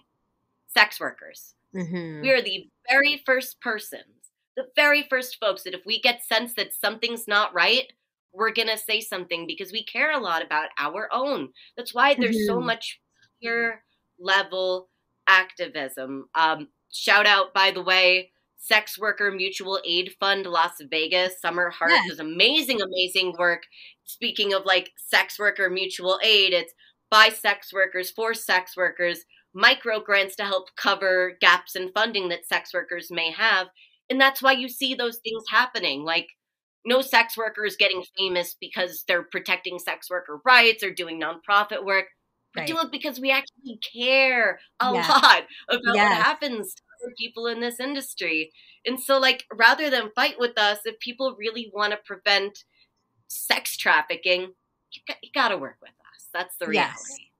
Speaker 2: Sex workers. Mm-hmm. We are the very first persons, the very first folks that if we get sense that something's not right, we're going to say something because we care a lot about our own. That's why there's mm-hmm. so much peer level activism. Um, shout out, by the way, Sex Worker Mutual Aid Fund Las Vegas. Summer Heart yes. does amazing, amazing work. Speaking of like sex worker mutual aid, it's by sex workers for sex workers, micro grants to help cover gaps in funding that sex workers may have. And that's why you see those things happening. Like no sex worker is getting famous because they're protecting sex worker rights or doing nonprofit work. Right. We do it because we actually care a lot about yes. what happens to people in this industry. And so, like, rather than fight with us, if people really want to prevent sex trafficking, you, got, you got to work with us. That's the reality. Yes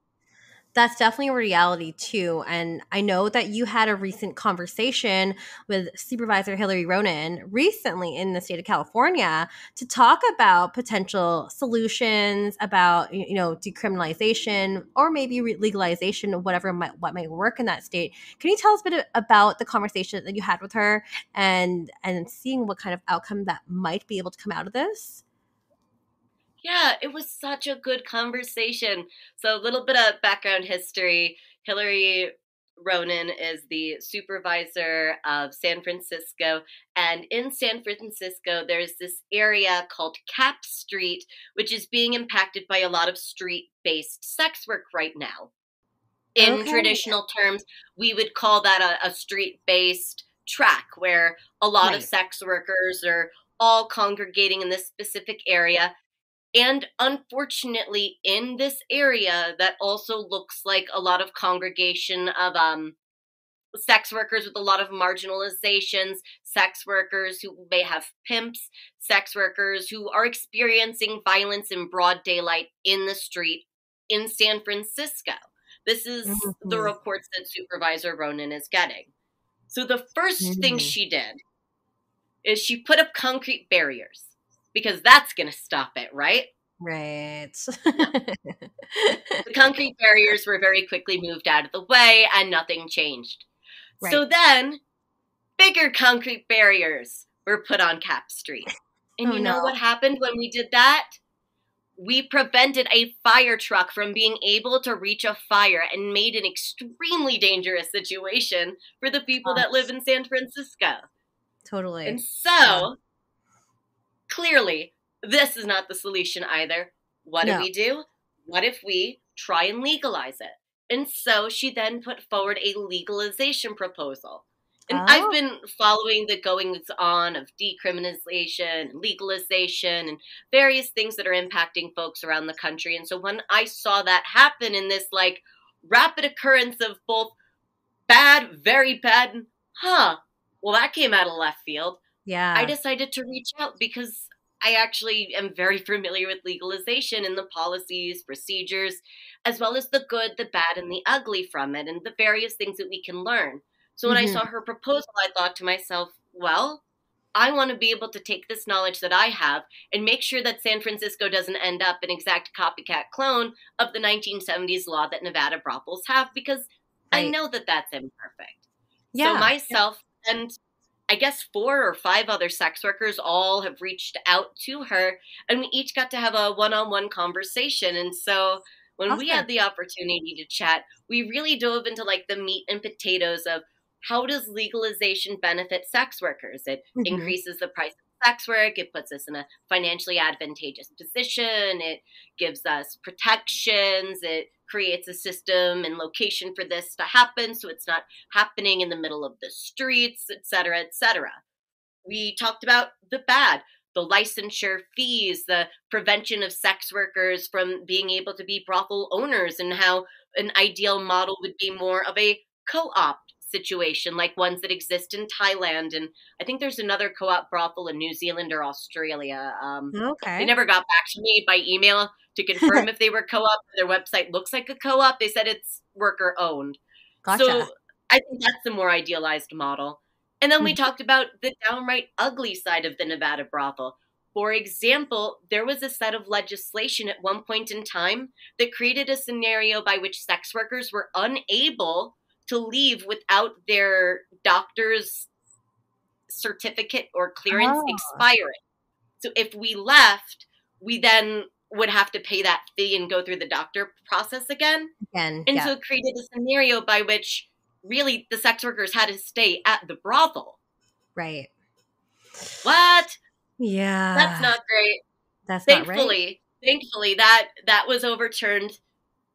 Speaker 1: that's definitely a reality too. And I know that you had a recent conversation with Supervisor Hillary Ronen recently in the state of California to talk about potential solutions about you know decriminalization or maybe legalization of whatever might what might work in that state. Can you tell us a bit about the conversation that you had with her and and seeing what kind of outcome that might be able to come out of this?
Speaker 2: Yeah, it was such a good conversation. So, a little bit of background history. Hillary Ronen is the supervisor of San Francisco. And in San Francisco, there's this area called Capp Street, which is being impacted by a lot of street based sex work right now. In okay. traditional terms, we would call that a, a street based track where a lot right. of sex workers are all congregating in this specific area and unfortunately, in this area, that also looks like a lot of congregation of um, sex workers with a lot of marginalizations, sex workers who may have pimps, sex workers who are experiencing violence in broad daylight in the street in San Francisco. This is mm-hmm. the reports that Supervisor Ronen is getting. So the 1st mm-hmm. thing she did is she put up concrete barriers because that's going to stop it, right?
Speaker 1: Right.
Speaker 2: the concrete barriers were very quickly moved out of the way and nothing changed. Right. So then, bigger concrete barriers were put on Capp Street. And oh, you know no. what happened when we did that? We prevented a fire truck from being able to reach a fire and made an extremely dangerous situation for the people that live in San Francisco.
Speaker 1: Totally.
Speaker 2: And so, yeah clearly, this is not the solution either. What no. do we do? What if we try and legalize it? And so she then put forward a legalization proposal. And oh. I've been following the goings on of decriminalization, legalization, and various things that are impacting folks around the country. And so when I saw that happen in this like rapid occurrence of both bad, very bad, and huh, well, that came out of left field.
Speaker 1: Yeah.
Speaker 2: I decided to reach out because I actually am very familiar with legalization and the policies, procedures, as well as the good, the bad, and the ugly from it, and the various things that we can learn. So when mm-hmm. I saw her proposal, I thought to myself, well, I want to be able to take this knowledge that I have and make sure that San Francisco doesn't end up an exact copycat clone of the 1970s law that Nevada brothels have because right. I know that that's imperfect. Yeah. So myself yeah. and I guess four or five other sex workers all have reached out to her, and we each got to have a one on one conversation. And so when awesome. we had the opportunity to chat, we really dove into like the meat and potatoes of how does legalization benefit sex workers? It mm-hmm. increases the price of sex work. It puts us in a financially advantageous position. It gives us protections. It creates a system and location for this to happen so it's not happening in the middle of the streets, et cetera, et cetera. We talked about the bad the licensure fees, the prevention of sex workers from being able to be brothel owners, and how an ideal model would be more of a co op situation like ones that exist in Thailand. And I think there's another co op brothel in New Zealand or Australia. Um,
Speaker 1: okay.
Speaker 2: They never got back to me by email to confirm if they were co op. Their website looks like a co op. They said it's worker owned. Gotcha. So I think that's the more idealized model. And then we mm-hmm. talked about the downright ugly side of the Nevada brothel. For example, there was a set of legislation at one point in time that created a scenario by which sex workers were unable to leave without their doctor's certificate or clearance oh. expiring. So if we left, we then would have to pay that fee and go through the doctor process again.
Speaker 1: Again.
Speaker 2: And
Speaker 1: yeah.
Speaker 2: so it created a scenario by which really the sex workers had to stay at the brothel.
Speaker 1: Right.
Speaker 2: What?
Speaker 1: Yeah.
Speaker 2: That's not great.
Speaker 1: That's
Speaker 2: thankfully,
Speaker 1: right.
Speaker 2: thankfully that that was overturned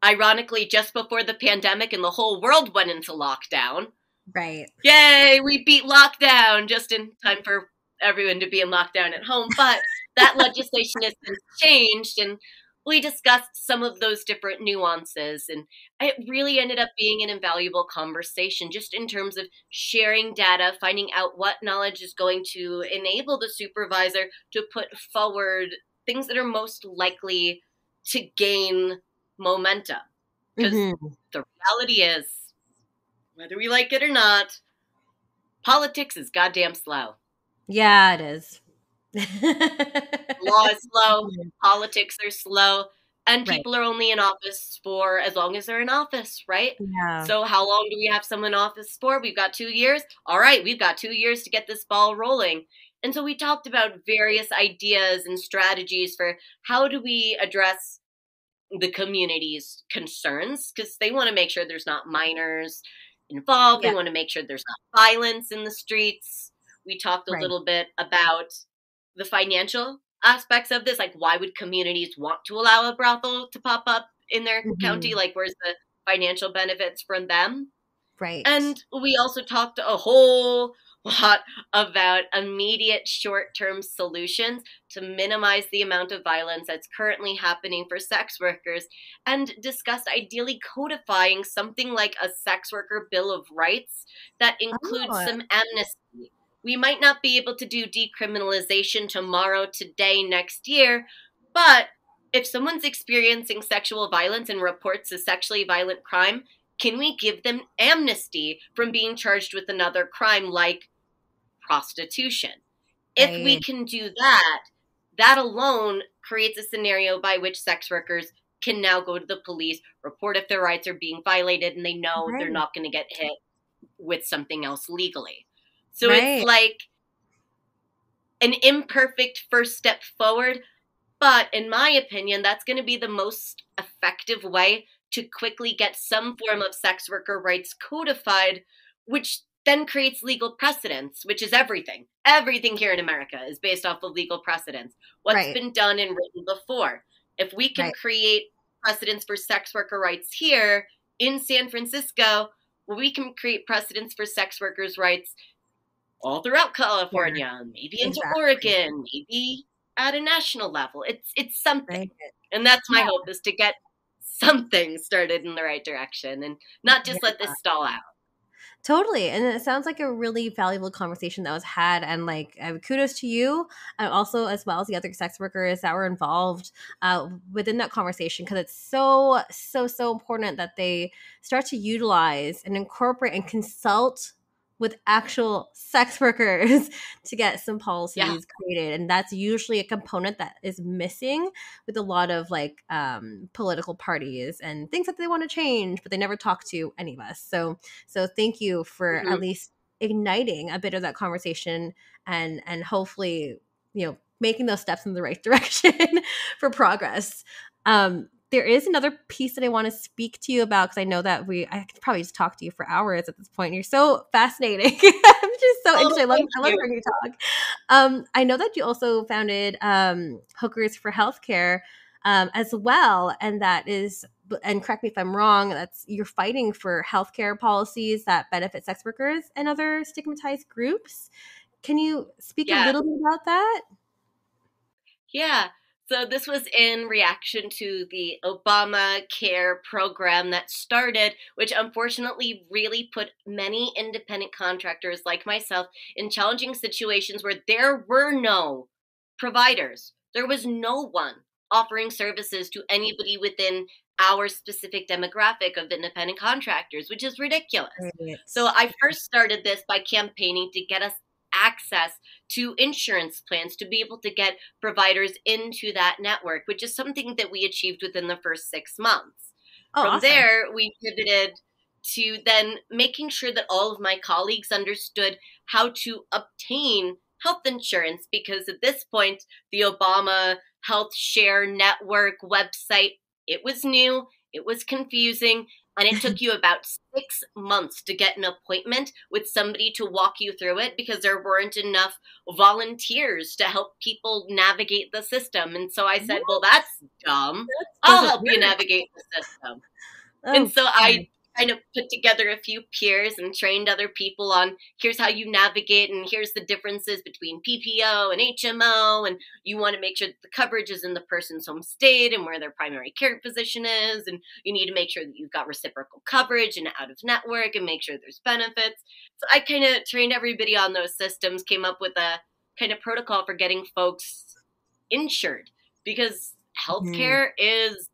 Speaker 2: ironically just before the pandemic and the whole world went into lockdown.
Speaker 1: Right.
Speaker 2: Yay, we beat lockdown just in time for everyone to be in lockdown at home, but that legislation has been changed and we discussed some of those different nuances and it really ended up being an invaluable conversation just in terms of sharing data finding out what knowledge is going to enable the supervisor to put forward things that are most likely to gain momentum because mm-hmm. the reality is whether we like it or not politics is goddamn slow
Speaker 1: yeah it is
Speaker 2: Law is slow, politics are slow, and people right. are only in office for as long as they're in office, right?
Speaker 1: Yeah.
Speaker 2: So how long do we have someone in office for? We've got 2 years. All right, we've got 2 years to get this ball rolling. And so we talked about various ideas and strategies for how do we address the community's concerns because they want to make sure there's not minors involved. Yeah. They want to make sure there's not violence in the streets. We talked a right. little bit about the financial aspects of this like why would communities want to allow a brothel to pop up in their mm-hmm. county like where's the financial benefits from them
Speaker 1: right
Speaker 2: and we also talked a whole lot about immediate short-term solutions to minimize the amount of violence that's currently happening for sex workers and discussed ideally codifying something like a sex worker bill of rights that includes oh. some amnesty we might not be able to do decriminalization tomorrow, today, next year, but if someone's experiencing sexual violence and reports a sexually violent crime, can we give them amnesty from being charged with another crime like prostitution? Right. If we can do that, that alone creates a scenario by which sex workers can now go to the police, report if their rights are being violated, and they know right. they're not going to get hit with something else legally. So right. it's like an imperfect first step forward. But in my opinion, that's going to be the most effective way to quickly get some form of sex worker rights codified, which then creates legal precedence, which is everything. Everything here in America is based off of legal precedence. What's right. been done and written before. If we can right. create precedents for sex worker rights here in San Francisco, we can create precedents for sex workers' rights all throughout California, yeah, maybe into exactly. Oregon, maybe at a national level. It's it's something. Right. And that's my yeah. hope is to get something started in the right direction and not just yeah. let this stall out.
Speaker 1: Totally. And it sounds like a really valuable conversation that was had. And like, uh, kudos to you, and also as well as the other sex workers that were involved uh, within that conversation, because it's so, so, so important that they start to utilize and incorporate and consult with actual sex workers to get some policies yeah. created and that's usually a component that is missing with a lot of like um, political parties and things that they want to change but they never talk to any of us so so thank you for mm-hmm. at least igniting a bit of that conversation and and hopefully you know making those steps in the right direction for progress um there is another piece that I want to speak to you about because I know that we I could probably just talk to you for hours at this point. You're so fascinating. I'm just so oh, interested. I love, I love hearing you talk. Um, I know that you also founded um, Hookers for Healthcare um, as well, and that is and correct me if I'm wrong. That's you're fighting for healthcare policies that benefit sex workers and other stigmatized groups. Can you speak yeah. a little bit about that?
Speaker 2: Yeah. So, this was in reaction to the Obama Care program that started, which unfortunately really put many independent contractors like myself in challenging situations where there were no providers. There was no one offering services to anybody within our specific demographic of independent contractors, which is ridiculous. Right. So, I first started this by campaigning to get us access to insurance plans to be able to get providers into that network, which is something that we achieved within the first six months. Oh, From awesome. there, we pivoted to then making sure that all of my colleagues understood how to obtain health insurance because at this point, the Obama Health Share Network website, it was new, it was confusing, and it took you about six months to get an appointment with somebody to walk you through it because there weren't enough volunteers to help people navigate the system. And so I said, Well, that's dumb. I'll help you navigate the system. Oh, and so I kind of put together a few peers and trained other people on here's how you navigate and here's the differences between PPO and HMO and you want to make sure that the coverage is in the person's home state and where their primary care physician is and you need to make sure that you've got reciprocal coverage and out of network and make sure there's benefits. So I kind of trained everybody on those systems, came up with a kind of protocol for getting folks insured because mm-hmm. healthcare mm. is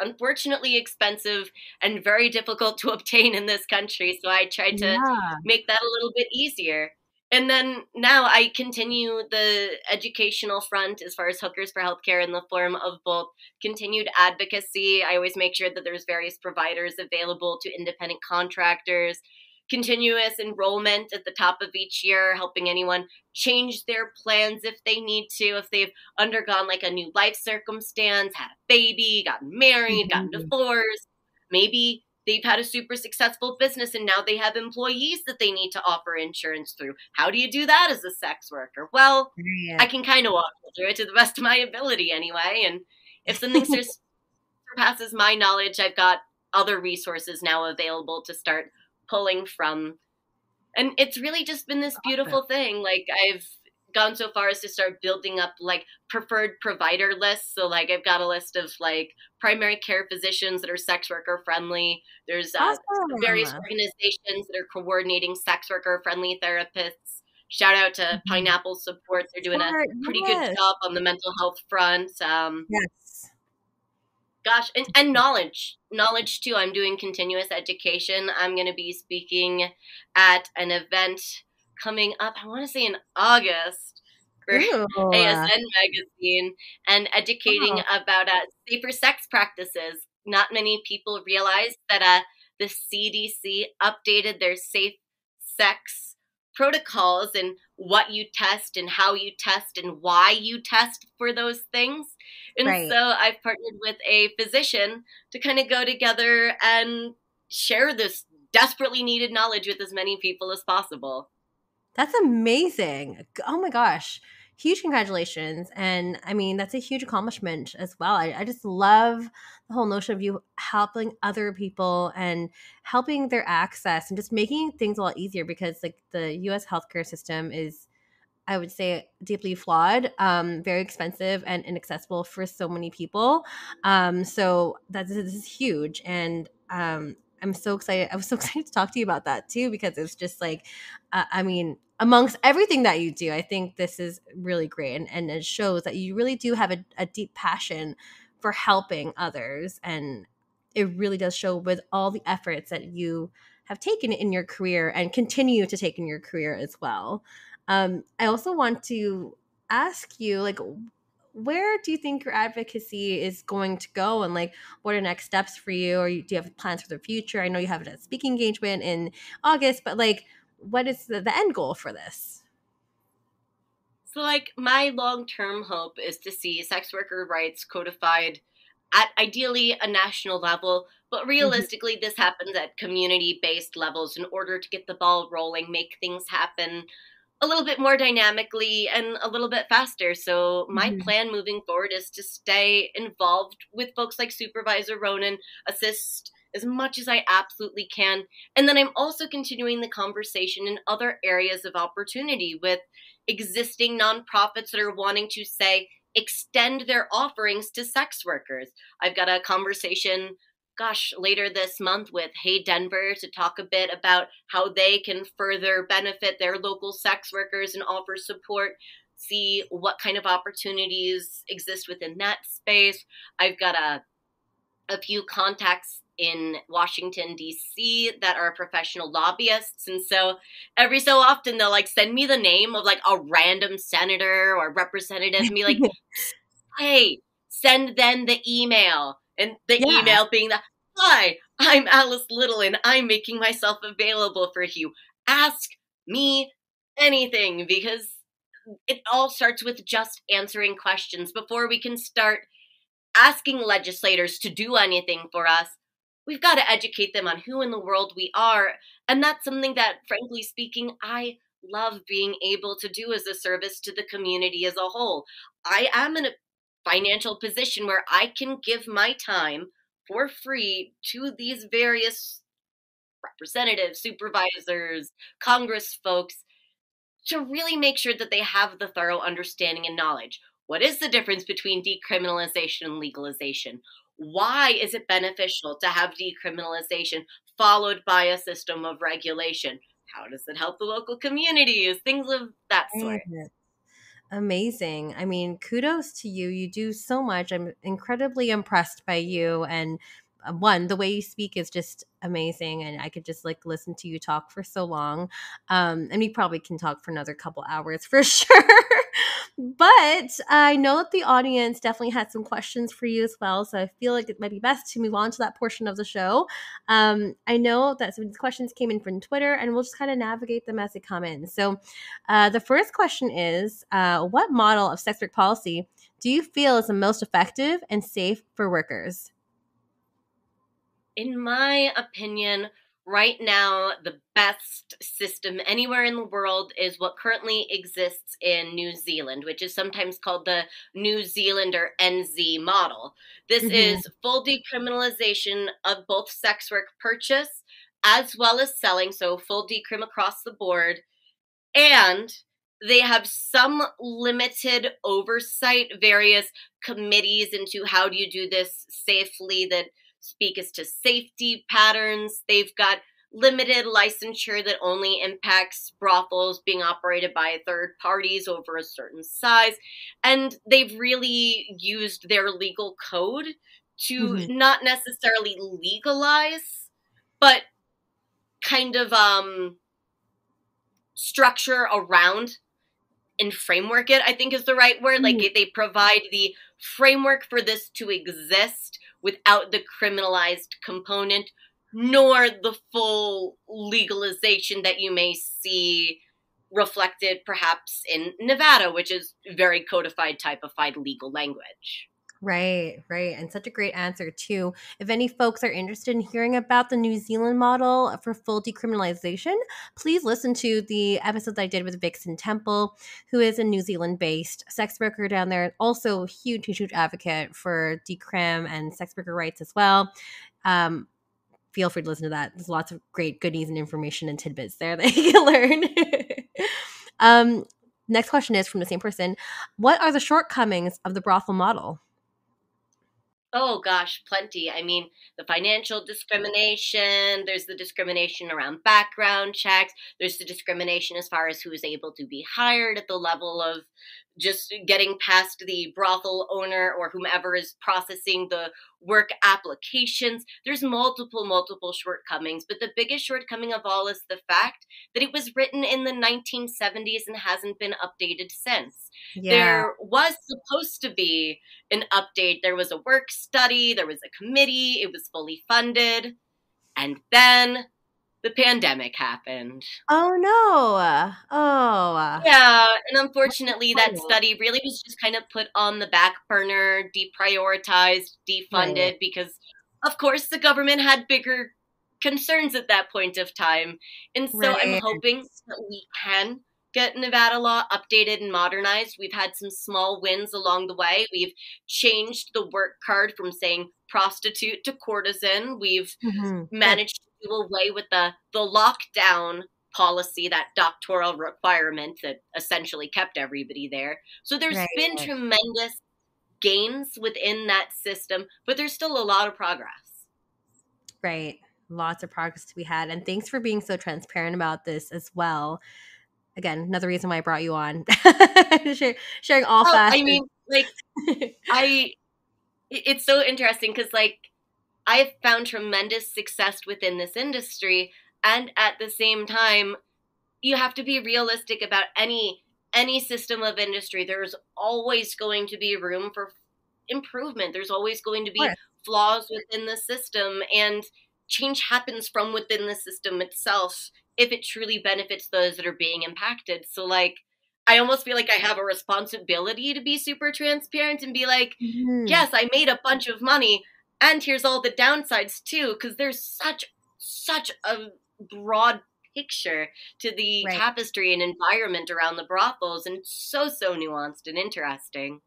Speaker 2: unfortunately expensive and very difficult to obtain in this country. So I tried to yeah. make that a little bit easier. And then now I continue the educational front as far as hookers for healthcare in the form of both continued advocacy. I always make sure that there's various providers available to independent contractors, continuous enrollment at the top of each year, helping anyone change their plans if they need to, if they've undergone like a new life circumstance, had a baby, gotten married, mm-hmm. gotten divorced, maybe they've had a super successful business and now they have employees that they need to offer insurance through. How do you do that as a sex worker? Well, yeah. I can kind of walk through it to the best of my ability anyway. And if something surpasses my knowledge, I've got other resources now available to start pulling from. And it's really just been this beautiful thing. Like I've gone so far as to start building up like preferred provider lists. So like I've got a list of like primary care physicians that are sex worker friendly. There's uh, awesome. various organizations that are coordinating sex worker friendly therapists. Shout out to mm-hmm. Pineapple Support. They're doing a pretty yes. good job on the mental health front. Um, yes gosh and, and knowledge. Knowledge too. I'm doing continuous education. I'm going to be speaking at an event coming up i want to say in august for asn magazine and educating oh. about uh, safer sex practices. Not many people realize that uh, the cdc updated their safe sex protocols and what you test and how you test and why you test for those things. And right. so I've partnered with a physician to kind of go together and share this desperately needed knowledge with as many people as possible.
Speaker 1: That's amazing. Oh my gosh huge congratulations. And I mean, that's a huge accomplishment as well. I, I, just love the whole notion of you helping other people and helping their access and just making things a lot easier because like the US healthcare system is I would say deeply flawed, um, very expensive and inaccessible for so many people. Um, so that this is huge, and um, I'm so excited. I was so excited to talk to you about that too because it's just like, uh, I mean, amongst everything that you do, I think this is really great. And, and it shows that you really do have a, a deep passion for helping others. And it really does show with all the efforts that you have taken in your career and continue to take in your career as well. Um, I also want to ask you, like, where do you think your advocacy is going to go and like what are next steps for you or do you have plans for the future i know you have a speaking engagement in august but like what is the, the end goal for this?
Speaker 2: So, like, my long term hope is to see sex worker rights codified at ideally a national level, but mm-hmm. realistically, mm-hmm. this happens at community based levels in order to get the ball rolling, make things happen a little bit more dynamically and a little bit faster. So, my mm-hmm. plan moving forward is to stay involved with folks like Supervisor Ronen, assist as much as I absolutely can. And then I'm also continuing the conversation in other areas of opportunity with existing nonprofits that are wanting to say, extend their offerings to sex workers. I've got a conversation gosh, later this month with Hey Denver to talk a bit about how they can further benefit their local sex workers and offer support. See what kind of opportunities exist within that space. I've got a a few contacts in Washington D.C. that are professional lobbyists, and so every so often they'll like send me the name of like a random senator or representative, and be like, "Hey, send them the email." And the yeah. email being that, hi, I'm Alice Little and I'm making myself available for you. Ask me anything because it all starts with just answering questions before we can start asking legislators to do anything for us. We've got to educate them on who in the world we are. And that's something that, frankly speaking, I love being able to do as a service to the community as a whole. I am in a financial position where I can give my time for free to these various representatives, supervisors, Congress folks to really make sure that they have the thorough understanding and knowledge. What is the difference between decriminalization and legalization? Why is it beneficial to have decriminalization followed by a system of regulation? How does it help the local communities? Things of that sort.
Speaker 1: Amazing. I mean, kudos to you. You do so much. I'm incredibly impressed by you. And uh, one, the way you speak is just amazing. And I could just like listen to you talk for so long. Um, and we probably can talk for another couple hours for sure. But I know that the audience definitely had some questions for you as well. So I feel like it might be best to move on to that portion of the show. Um, I know that some questions came in from Twitter, and we'll just kind of navigate them as they come in. So uh, the first question is uh, What model of sex work policy do you feel is the most effective and safe for workers?
Speaker 2: In my opinion, right now the best system anywhere in the world is what currently exists in New Zealand, which is sometimes called the New Zealand or NZ model. This mm-hmm. is full decriminalization of both sex work purchase as well as selling, so full decrim across the board. And they have some limited oversight, various committees into how do you do this safely that speak as to safety patterns. They've got limited licensure that only impacts brothels being operated by third parties over a certain size. And they've really used their legal code to mm-hmm. not necessarily legalize, but kind of um structure around and framework it, I think is the right word. Mm-hmm. Like they provide the framework for this to exist without the criminalized component, nor the full legalization that you may see reflected perhaps in Nevada, which is very codified, typified legal language.
Speaker 1: Right, right. And such a great answer, too. If any folks are interested in hearing about the New Zealand model for full decriminalization, please listen to the episodes I did with Vixen Temple, who is a New Zealand based sex worker down there, also a huge, huge, huge advocate for decrim and sex worker rights as well. Um, feel free to listen to that. There's lots of great goodies and information and tidbits there that you can learn. um, next question is from the same person What are the shortcomings of the brothel model?
Speaker 2: Oh gosh, plenty. I mean, the financial discrimination, there's the discrimination around background checks, there's the discrimination as far as who is able to be hired at the level of just getting past the brothel owner or whomever is processing the work applications. There's multiple, multiple shortcomings, but the biggest shortcoming of all is the fact that it was written in the 1970s and hasn't been updated since. Yeah. There was supposed to be an update. There was a work study, there was a committee, it was fully funded. And then the pandemic happened.
Speaker 1: Oh no. Oh.
Speaker 2: Yeah, and unfortunately that study really was just kind of put on the back burner, deprioritized, defunded right. because of course the government had bigger concerns at that point of time. And so right. I'm hoping that we can get Nevada law updated and modernized. We've had some small wins along the way. We've changed the work card from saying prostitute to courtesan. We've mm-hmm. managed do away with the the lockdown policy, that doctoral requirement that essentially kept everybody there. So there's right. been tremendous gains within that system, but there's still a lot of progress.
Speaker 1: Right. Lots of progress to be had. And thanks for being so transparent about this as well again, another reason why I brought you on. sharing all oh, facts.
Speaker 2: I mean, like, I, it's so interesting because, like, I have found tremendous success within this industry, and at the same time, you have to be realistic about any any system of industry. There's always going to be room for improvement. There's always going to be flaws within the system, and change happens from within the system itself if it truly benefits those that are being impacted. So like I almost feel like I have a responsibility to be super transparent and be like, mm-hmm. yes, I made a bunch of money and here's all the downsides too because there's such such a broad picture to the right. tapestry and environment around the brothels and it's so so nuanced and interesting.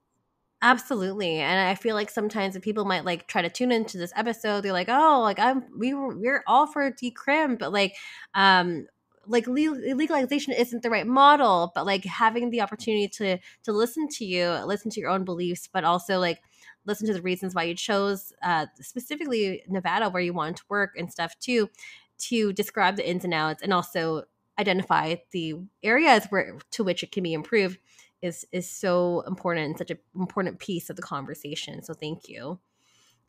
Speaker 1: Absolutely. And I feel like sometimes if people might like try to tune into this episode, they're like, oh, like I'm we were we're all for decrim, but like um like legalization isn't the right model, but like having the opportunity to to listen to you, listen to your own beliefs, but also like listen to the reasons why you chose uh specifically Nevada where you wanted to work and stuff too, to describe the ins and outs and also identify the areas where to which it can be improved is is so important and such an important piece of the conversation. So thank you.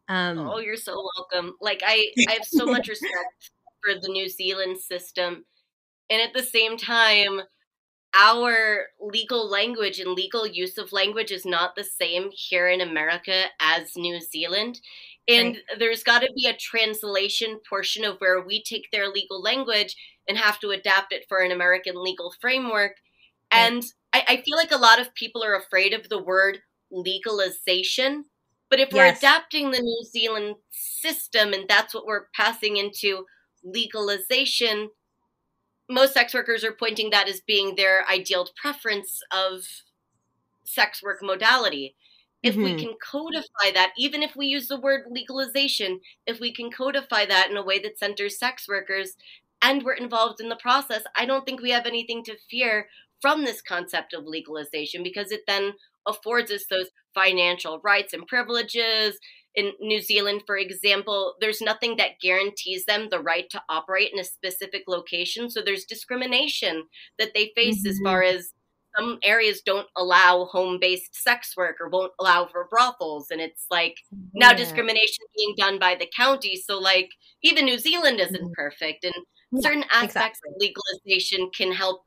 Speaker 2: Um, oh, you're so welcome. Like I, I have so much respect for the New Zealand system, and at the same time, our legal language and legal use of language is not the same here in America as New Zealand. And right. there's got to be a translation portion of where we take their legal language and have to adapt it for an American legal framework. Right. And I, I feel like a lot of people are afraid of the word legalization. But if we're adapting the New Zealand system and that's what we're passing into legalization, most sex workers are pointing that as being their ideal preference of sex work modality. If mm-hmm. we can codify that, even if we use the word legalization, if we can codify that in a way that centers sex workers and we're involved in the process, I don't think we have anything to fear from this concept of legalization because it then affords us those financial rights and privileges. In New Zealand, for example, there's nothing that guarantees them the right to operate in a specific location. So there's discrimination that they face mm-hmm. as far as some areas don't allow home based sex work or won't allow for brothels. And it's like yeah. now discrimination being done by the county. So, like, even New Zealand isn't mm-hmm. perfect. And yeah, certain aspects exactly. of legalization can help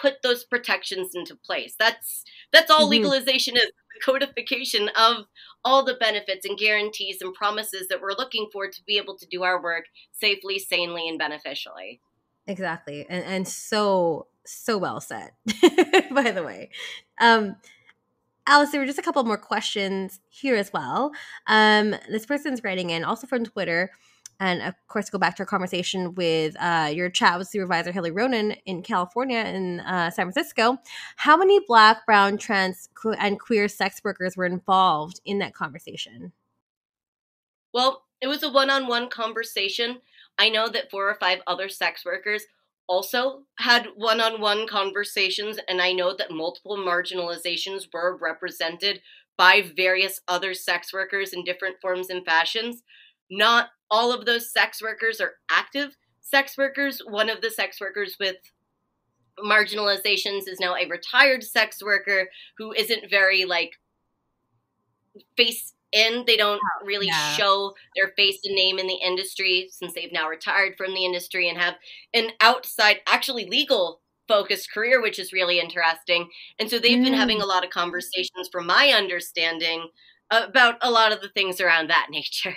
Speaker 2: put those protections into place. That's that's all mm-hmm. legalization is the codification of all the benefits and guarantees and promises that we're looking for to be able to do our work safely, sanely, and beneficially.
Speaker 1: Exactly. And and so so well said, by the way. Um Alice, there were just a couple more questions here as well. Um, this person's writing in also from Twitter and of course go back to our conversation with uh, your chat with supervisor Hilary Ronen in California in uh, San Francisco. How many Black, Brown, trans, and queer sex workers were involved in that conversation?
Speaker 2: Well, it was a one-on-one conversation. I know that four or five other sex workers also had one-on-one conversations, and I know that multiple marginalizations were represented by various other sex workers in different forms and fashions. Not all of those sex workers are active sex workers. One of the sex workers with marginalizations is now a retired sex worker who isn't very like face in. They don't oh, really yeah. show their face and name in the industry since they've now retired from the industry and have an outside, actually legal focused career, which is really interesting. And so they've mm. been having mm. a lot of conversations, from my understanding, about a lot of the things around that nature.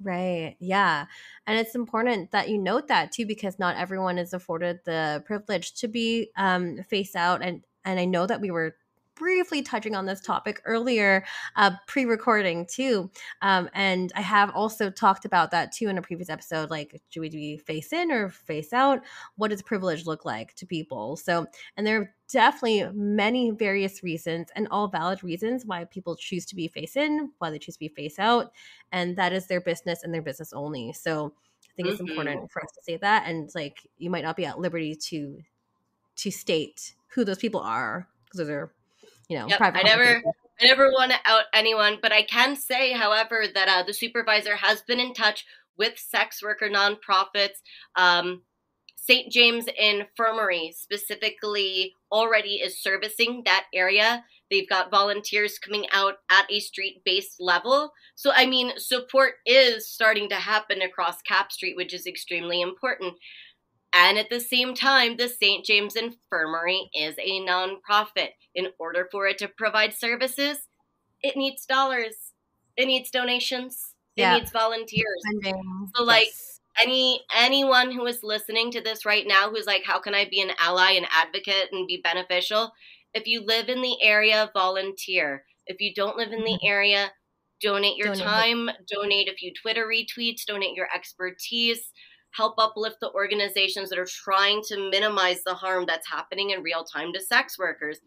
Speaker 1: Right. Yeah. And it's important that you note that too, because not everyone is afforded the privilege to be um, face out. And and I know that we were briefly touching on this topic earlier, uh, pre-recording too. Um, and I have also talked about that too in a previous episode. Like, should we be face in or face out? What does privilege look like to people? So, and there are definitely many various reasons and all valid reasons why people choose to be face in, why they choose to be face out, and that is their business and their business only. So. I think mm-hmm. it's important for us to say that, and like you might not be at liberty to to state who those people are because those are you know,
Speaker 2: yep, I never, I never want to out anyone, but I can say, however, that uh, the supervisor has been in touch with sex worker nonprofits. Um, St. James Infirmary specifically already is servicing that area. They've got volunteers coming out at a street based level. So, I mean, support is starting to happen across Capp Street, which is extremely important. And at the same time, the St. James Infirmary is a nonprofit. In order for it to provide services, it needs dollars, it needs donations, it yeah. needs volunteers. So, like, yes. any anyone who is listening to this right now who's like, how can I be an ally, and advocate, and be beneficial? If you live in the area, volunteer. If you don't live in the mm-hmm. area, donate your donate time, donate a few Twitter retweets, donate your expertise help uplift the organizations that are trying to minimize the harm that's happening in real time to sex workers.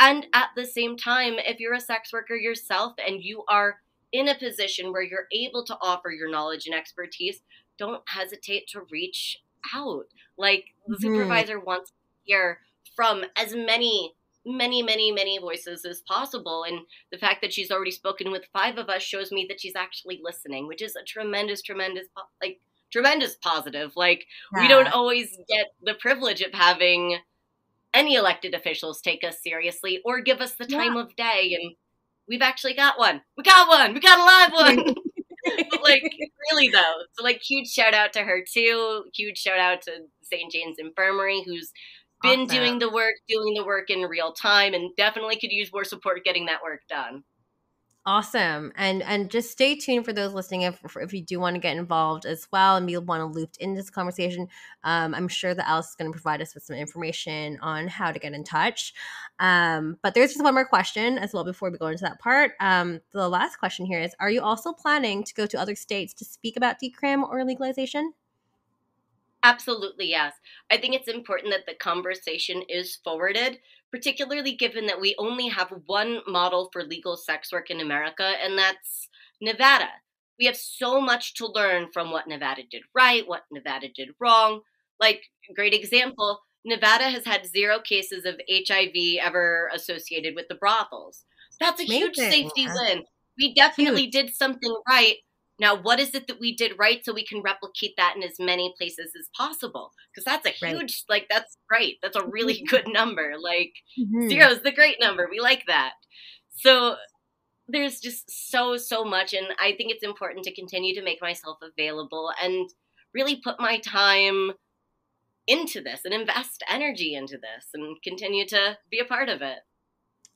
Speaker 2: And at the same time, if you're a sex worker yourself and you are in a position where you're able to offer your knowledge and expertise, don't hesitate to reach out. Like the mm-hmm. supervisor wants to hear from as many many many many voices as possible and the fact that she's already spoken with five of us shows me that she's actually listening which is a tremendous tremendous like tremendous positive. Like yeah. we don't always get the privilege of having any elected officials take us seriously or give us the time yeah. of day and we've actually got one. We got one. We got a live one. but like really though. So like huge shout out to her too. Huge shout out to St. James Infirmary who's been awesome. doing the work, doing the work in real time and definitely could use more support getting that work done.
Speaker 1: Awesome. And and just stay tuned for those listening if, if you do want to get involved as well and be want to looped in this conversation. Um, I'm sure that Alice is going to provide us with some information on how to get in touch. Um, but there's just one more question as well before we go into that part. Um, the last question here is Are you also planning to go to other states to speak about decrim or legalization?
Speaker 2: Absolutely, yes. I think it's important that the conversation is forwarded particularly given that we only have one model for legal sex work in America, and that's Nevada. We have so much to learn from what Nevada did right, what Nevada did wrong. Like, great example Nevada has had zero cases of HIV ever associated with the brothels. That's a Amazing. huge safety win. We definitely huge. did something right now, what is it that we did right so we can replicate that in as many places as possible? Because that's a huge, right. like, that's great. That's a really good number. Like, mm-hmm. zero is the great number. We like that. So, there's just so, so much. And I think it's important to continue to make myself available and really put my time into this and invest energy into this and continue to be a part of it.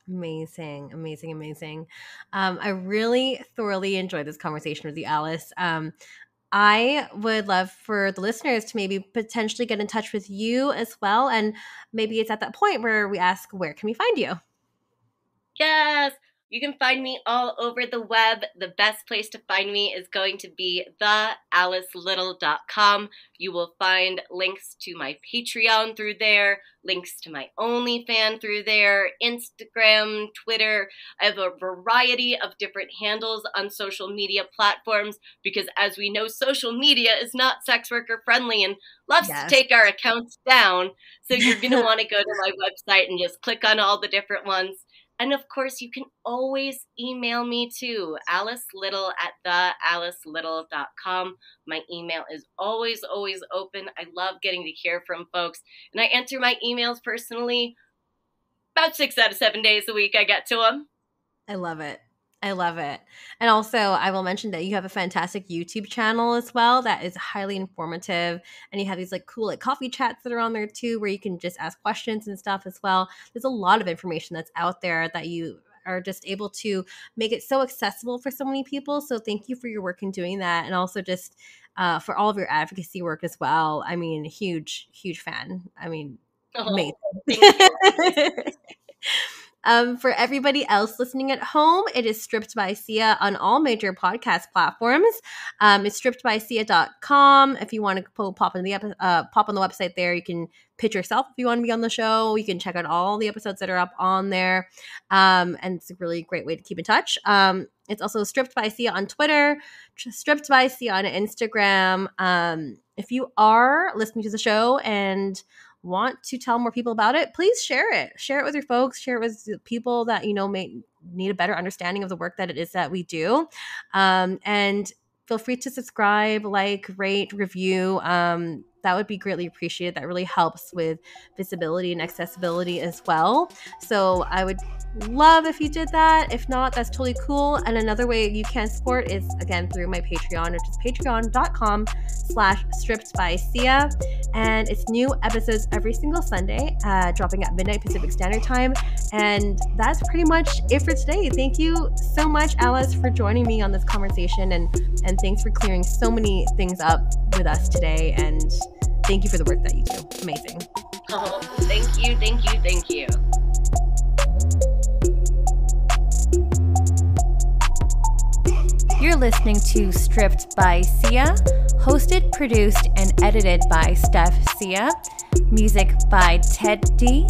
Speaker 1: Amazing, amazing, amazing. Um, I really thoroughly enjoyed this conversation with you, Alice. Um, I would love for the listeners to maybe potentially get in touch with you as well. And maybe it's at that point where we ask, where can we find you?
Speaker 2: Yes. You can find me all over the web. The best place to find me is going to be thealicelittle.com. You will find links to my Patreon through there, links to my OnlyFans through there, Instagram, Twitter. I have a variety of different handles on social media platforms because, as we know, social media is not sex worker friendly and loves yes. to take our accounts down. So you're going to want to go to my website and just click on all the different ones. And of course, you can always email me too, Alice Little at thealicelittle.com. My email is always, always open. I love getting to hear from folks, and I answer my emails personally about six out of seven days a week. I get to them.
Speaker 1: I love it. I love it. And also, I will mention that you have a fantastic YouTube channel as well that is highly informative. And you have these like cool like coffee chats that are on there too, where you can just ask questions and stuff as well. There's a lot of information that's out there that you are just able to make it so accessible for so many people. So thank you for your work in doing that, and also just uh, for all of your advocacy work as well. I mean, huge, huge fan. I mean, oh, amazing. Um, for everybody else listening at home, it is Stripped by Sia on all major podcast platforms. Um, it's strippedbysia.com. If you want to pop in the uh, pop on the website there, you can pitch yourself if you want to be on the show. You can check out all the episodes that are up on there, um, and it's a really great way to keep in touch. Um, it's also Stripped by Sia on Twitter, Stripped by Sia on Instagram. Um, if you are listening to the show and want to tell more people about it, please share it. Share it with your folks, share it with people that you know may need a better understanding of the work that it is that we do. Um, and feel free to subscribe, like, rate, review. Um, that would be greatly appreciated. That really helps with visibility and accessibility as well. So I would love if you did that. If not, that's totally cool. And another way you can support is again through my Patreon, which is patreon.com slash stripped by Sia. And it's new episodes every single Sunday, uh, dropping at midnight Pacific Standard Time. And that's pretty much it for today. Thank you so much, Alice, for joining me on this conversation and and thanks for clearing so many things up with us today. And thank you for the work that you do. Amazing.
Speaker 2: Oh, thank you, thank you, thank you.
Speaker 1: You're listening to Stripped by Sia, hosted, produced, and edited by Steph Sia. Music by Ted D.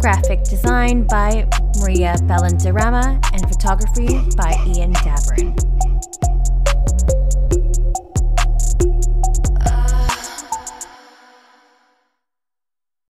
Speaker 1: Graphic design by Maria Bellandarama and photography by Ian Dabrin.